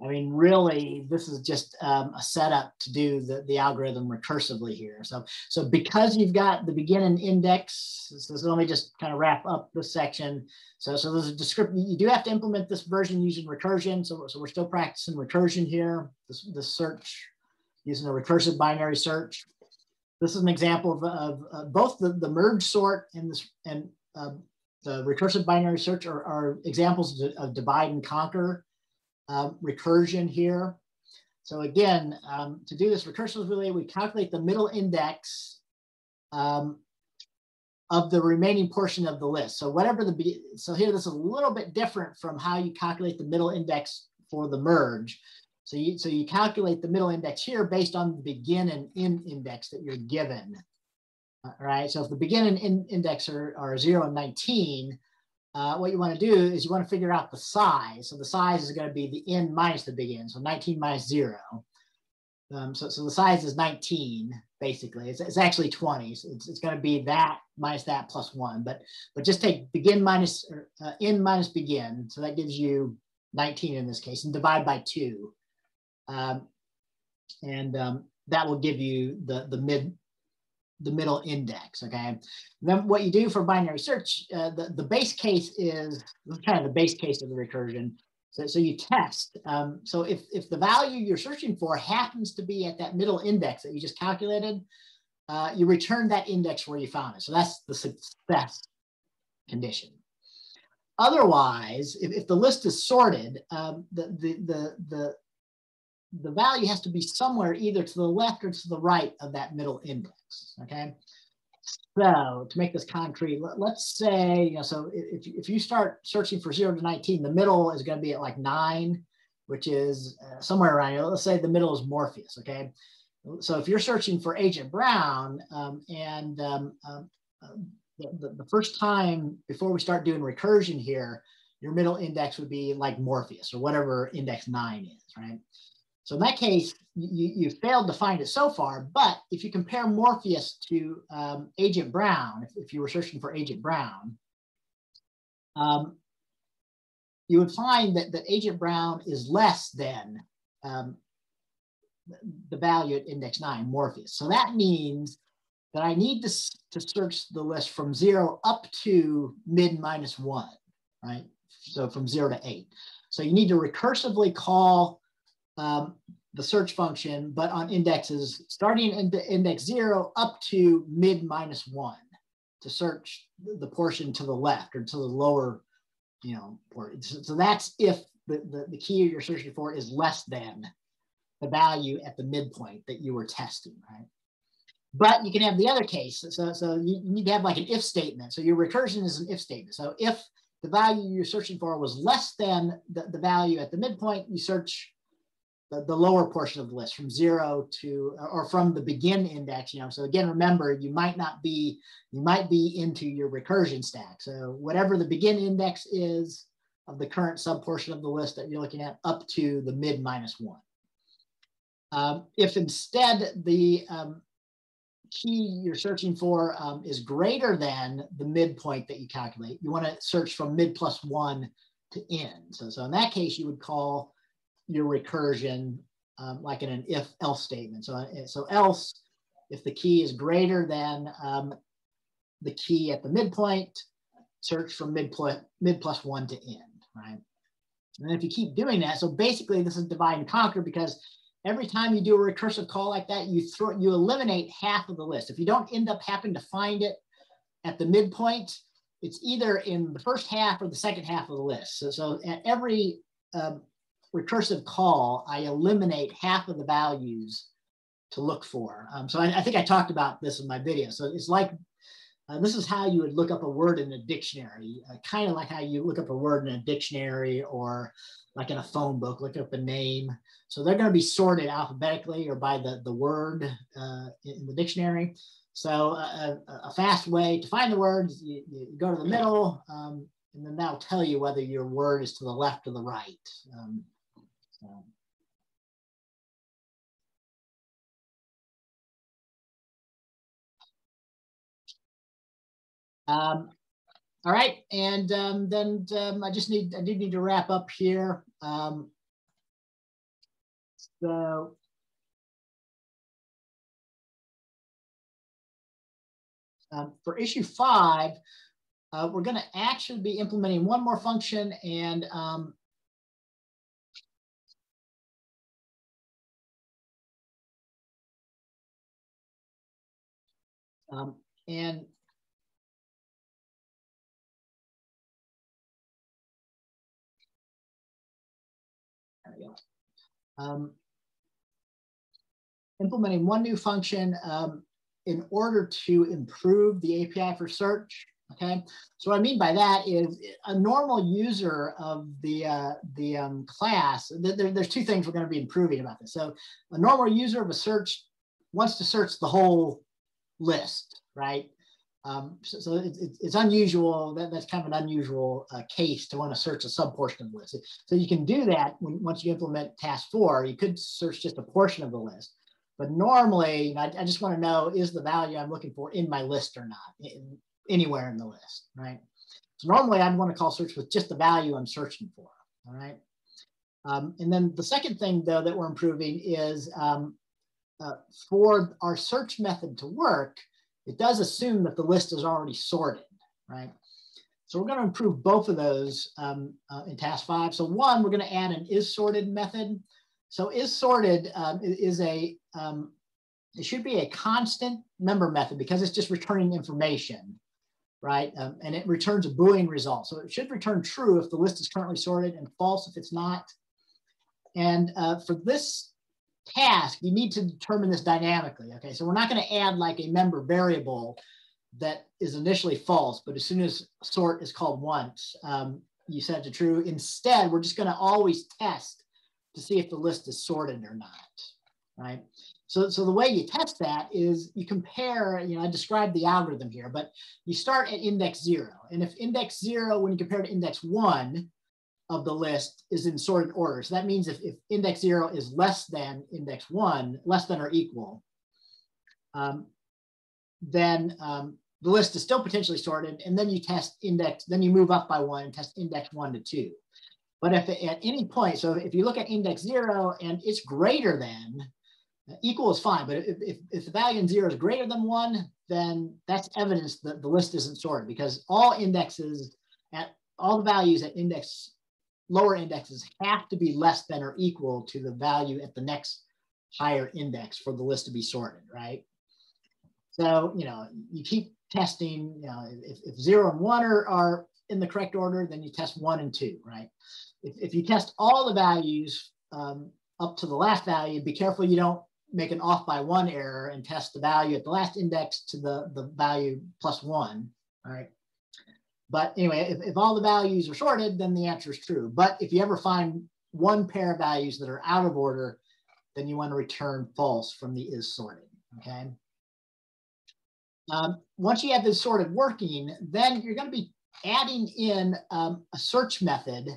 I mean, really, this is just um, a setup to do the, the algorithm recursively here. So, so because you've got the beginning index, so, so let me just kind of wrap up this section. So, so there's a description, you do have to implement this version using recursion. So, so we're still practicing recursion here, this, this search using a recursive binary search. This is an example of, of uh, both the, the merge sort and this and uh, the recursive binary search are, are examples of divide and conquer uh, recursion here. So again, um, to do this recursively, we calculate the middle index um, of the remaining portion of the list. So whatever the, so here this is a little bit different from how you calculate the middle index for the merge. So you, so you calculate the middle index here based on the begin and end index that you're given. All right, so if the begin and end index are, are 0 and 19, uh, what you want to do is you want to figure out the size. So the size is going to be the end minus the begin, so 19 minus 0. Um, so, so the size is 19, basically. It's, it's actually 20. So it's, it's going to be that minus that plus 1. But, but just take begin minus, or, uh, end minus begin. So that gives you 19 in this case, and divide by 2. Um, and um, that will give you the, the mid the middle index, okay? then what you do for binary search, uh, the, the base case is kind of the base case of the recursion. So, so you test. Um, so if, if the value you're searching for happens to be at that middle index that you just calculated, uh, you return that index where you found it. So that's the success condition. Otherwise, if, if the list is sorted, um, the, the, the, the, the value has to be somewhere either to the left or to the right of that middle index, okay? So to make this concrete, let, us say, you know, so if, if you start searching for zero to 19, the middle is gonna be at like nine, which is uh, somewhere around here. Let's say the middle is Morpheus, okay? So if you're searching for Agent Brown um, and um, um, um the, the, the first time before we start doing recursion here, your middle index would be like Morpheus or whatever index nine is, right? So in that case, you, you failed to find it so far, but if you compare Morpheus to um, Agent Brown, if, if, you were searching for Agent Brown, um, you would find that, that Agent Brown is less than um, the value at index nine, Morpheus. So that means that I need to, to search the list from zero up to mid minus one, right? So from zero to eight. So you need to recursively call um, the search function, but on indexes starting in index zero up to mid minus one to search the portion to the left or to the lower, you know, so that's if the, the, the key you're searching for is less than the value at the midpoint that you were testing, right? But you can have the other case. So, so you need to have like an if statement. So your recursion is an if statement. So if the value you're searching for was less than the, the value at the midpoint, you search the, the lower portion of the list from zero to, or from the begin index, you know, so again, remember, you might not be, you might be into your recursion stack. So whatever the begin index is of the current subportion of the list that you're looking at up to the mid minus one. Um, if instead the um, key you're searching for um, is greater than the midpoint that you calculate, you want to search from mid plus one to end. So, so in that case, you would call your recursion um, like in an if else statement. So, uh, so else, if the key is greater than um, the key at the midpoint, search from mid, plus, mid plus one to end, right? And if you keep doing that, so basically this is divide and conquer because every time you do a recursive call like that, you throw you eliminate half of the list. If you don't end up having to find it at the midpoint, it's either in the first half or the second half of the list. So, so at every um, recursive call, I eliminate half of the values to look for. Um, so I, I, think I talked about this in my video. So it's like, uh, this is how you would look up a word in a dictionary, uh, kind of like how you look up a word in a dictionary or like in a phone book, look up a name. So they're going to be sorted alphabetically or by the, the word uh, in the dictionary. So uh, a, a, fast way to find the words, you, you go to the middle, um, and then that'll tell you whether your word is to the left or the right. Um, so. Um, all right, and um, then um, I just need, I do need to wrap up here. Um, so, um, for issue five, uh, we're going to actually be implementing one more function and um, Um, and there we go. Um, implementing one new function um, in order to improve the API for search. Okay, so what I mean by that is a normal user of the uh, the um, class. There, there's two things we're going to be improving about this. So a normal user of a search wants to search the whole list, right? Um, so, so it, it, it's unusual. That, that's kind of an unusual uh, case to want to search a subportion of the list. So you can do that when, once you implement task four. You could search just a portion of the list. But normally, I, I just want to know is the value I'm looking for in my list or not, in, anywhere in the list, right? So normally I'd want to call search with just the value I'm searching for, all right? Um, and then the second thing though that we're improving is um, uh, for our search method to work, it does assume that the list is already sorted, right? So we're going to improve both of those um, uh, in task five. So one, we're going to add an is sorted method. So is sorted um, is a, um, it should be a constant member method because it's just returning information, right? Um, and it returns a Boolean result. So it should return true if the list is currently sorted and false if it's not. And uh, for this task, you need to determine this dynamically. Okay, so we're not going to add like a member variable that is initially false, but as soon as sort is called once, um, you set it to true. Instead, we're just going to always test to see if the list is sorted or not, right? So, so the way you test that is you compare, you know, I described the algorithm here, but you start at index zero. And if index zero, when you compare to index one, of the list is in sorted order. So that means if, if index zero is less than index one, less than or equal, um, then um, the list is still potentially sorted. And then you test index, then you move up by one and test index one to two. But if at any point, so if you look at index zero and it's greater than, equal is fine, but if, if, if the value in zero is greater than one, then that's evidence that the list isn't sorted because all indexes at all the values at index lower indexes have to be less than or equal to the value at the next higher index for the list to be sorted, right? So, you know, you keep testing, you know, if, if zero and one are, are in the correct order, then you test one and two, right? If, if you test all the values um, up to the last value, be careful you don't make an off by one error and test the value at the last index to the, the value plus one, all right? But anyway, if, if all the values are sorted, then the answer is true. But if you ever find one pair of values that are out of order, then you want to return false from the is sorted, okay? Um, once you have this sorted working, then you're going to be adding in um, a search method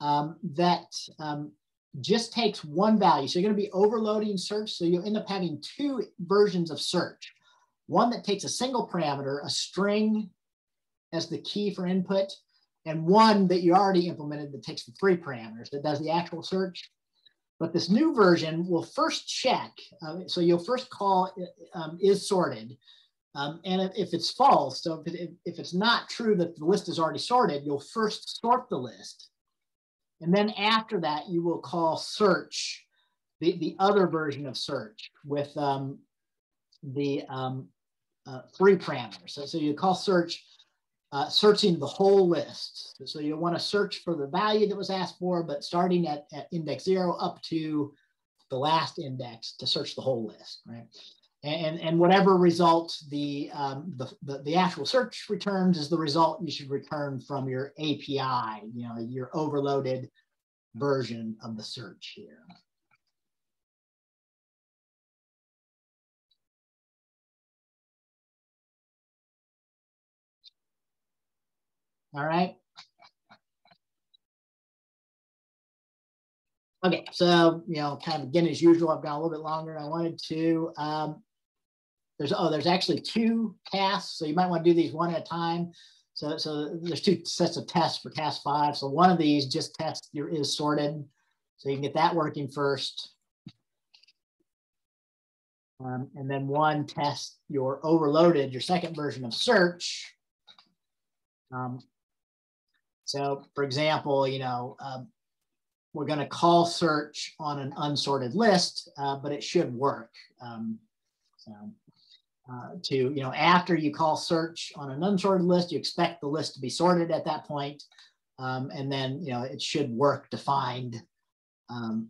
um, that um, just takes one value. So you're going to be overloading search. So you'll end up having two versions of search. One that takes a single parameter, a string as the key for input, and one that you already implemented that takes the three parameters that does the actual search. But this new version will first check. Uh, so you'll first call um, is sorted. Um, and if, if, it's false, so if, it, if it's not true that the list is already sorted, you'll first sort the list. And then after that, you will call search, the, the other version of search with um, the um, uh, three parameters. So, so you call search uh, searching the whole list. So you'll want to search for the value that was asked for, but starting at, at index zero up to the last index to search the whole list, right? And, and whatever result the, um, the, the, the, actual search returns is the result you should return from your API, you know, your overloaded version of the search here. All right. Okay, so, you know, kind of again, as usual, I've gone a little bit longer. I wanted to, um, there's, oh, there's actually two tasks. So you might want to do these one at a time. So, so there's two sets of tests for task five. So one of these just tests your is sorted. So you can get that working first. Um, and then one test your overloaded, your second version of search. Um, so for example, you know, um, we're going to call search on an unsorted list, uh, but it should work. Um, so uh, to, you know, after you call search on an unsorted list, you expect the list to be sorted at that point. Um, and then, you know, it should work to find um,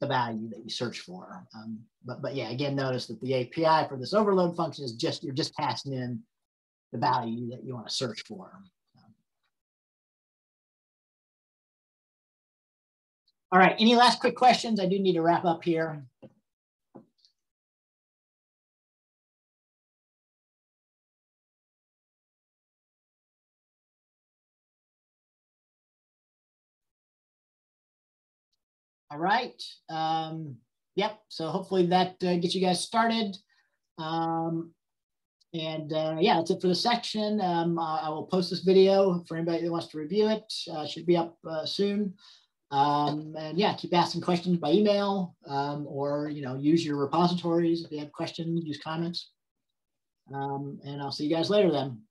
the value that you search for. Um, but, but yeah, again, notice that the API for this overload function is just, you're just passing in the value that you want to search for. All right, any last quick questions? I do need to wrap up here. All right. Um, yep. So hopefully that uh, gets you guys started. Um, and uh, yeah, that's it for the section. Um, I, will post this video for anybody that wants to review it. Uh, should be up uh, soon. Um, and yeah, keep asking questions by email um, or, you know, use your repositories if you have questions, use comments. Um, and I'll see you guys later then.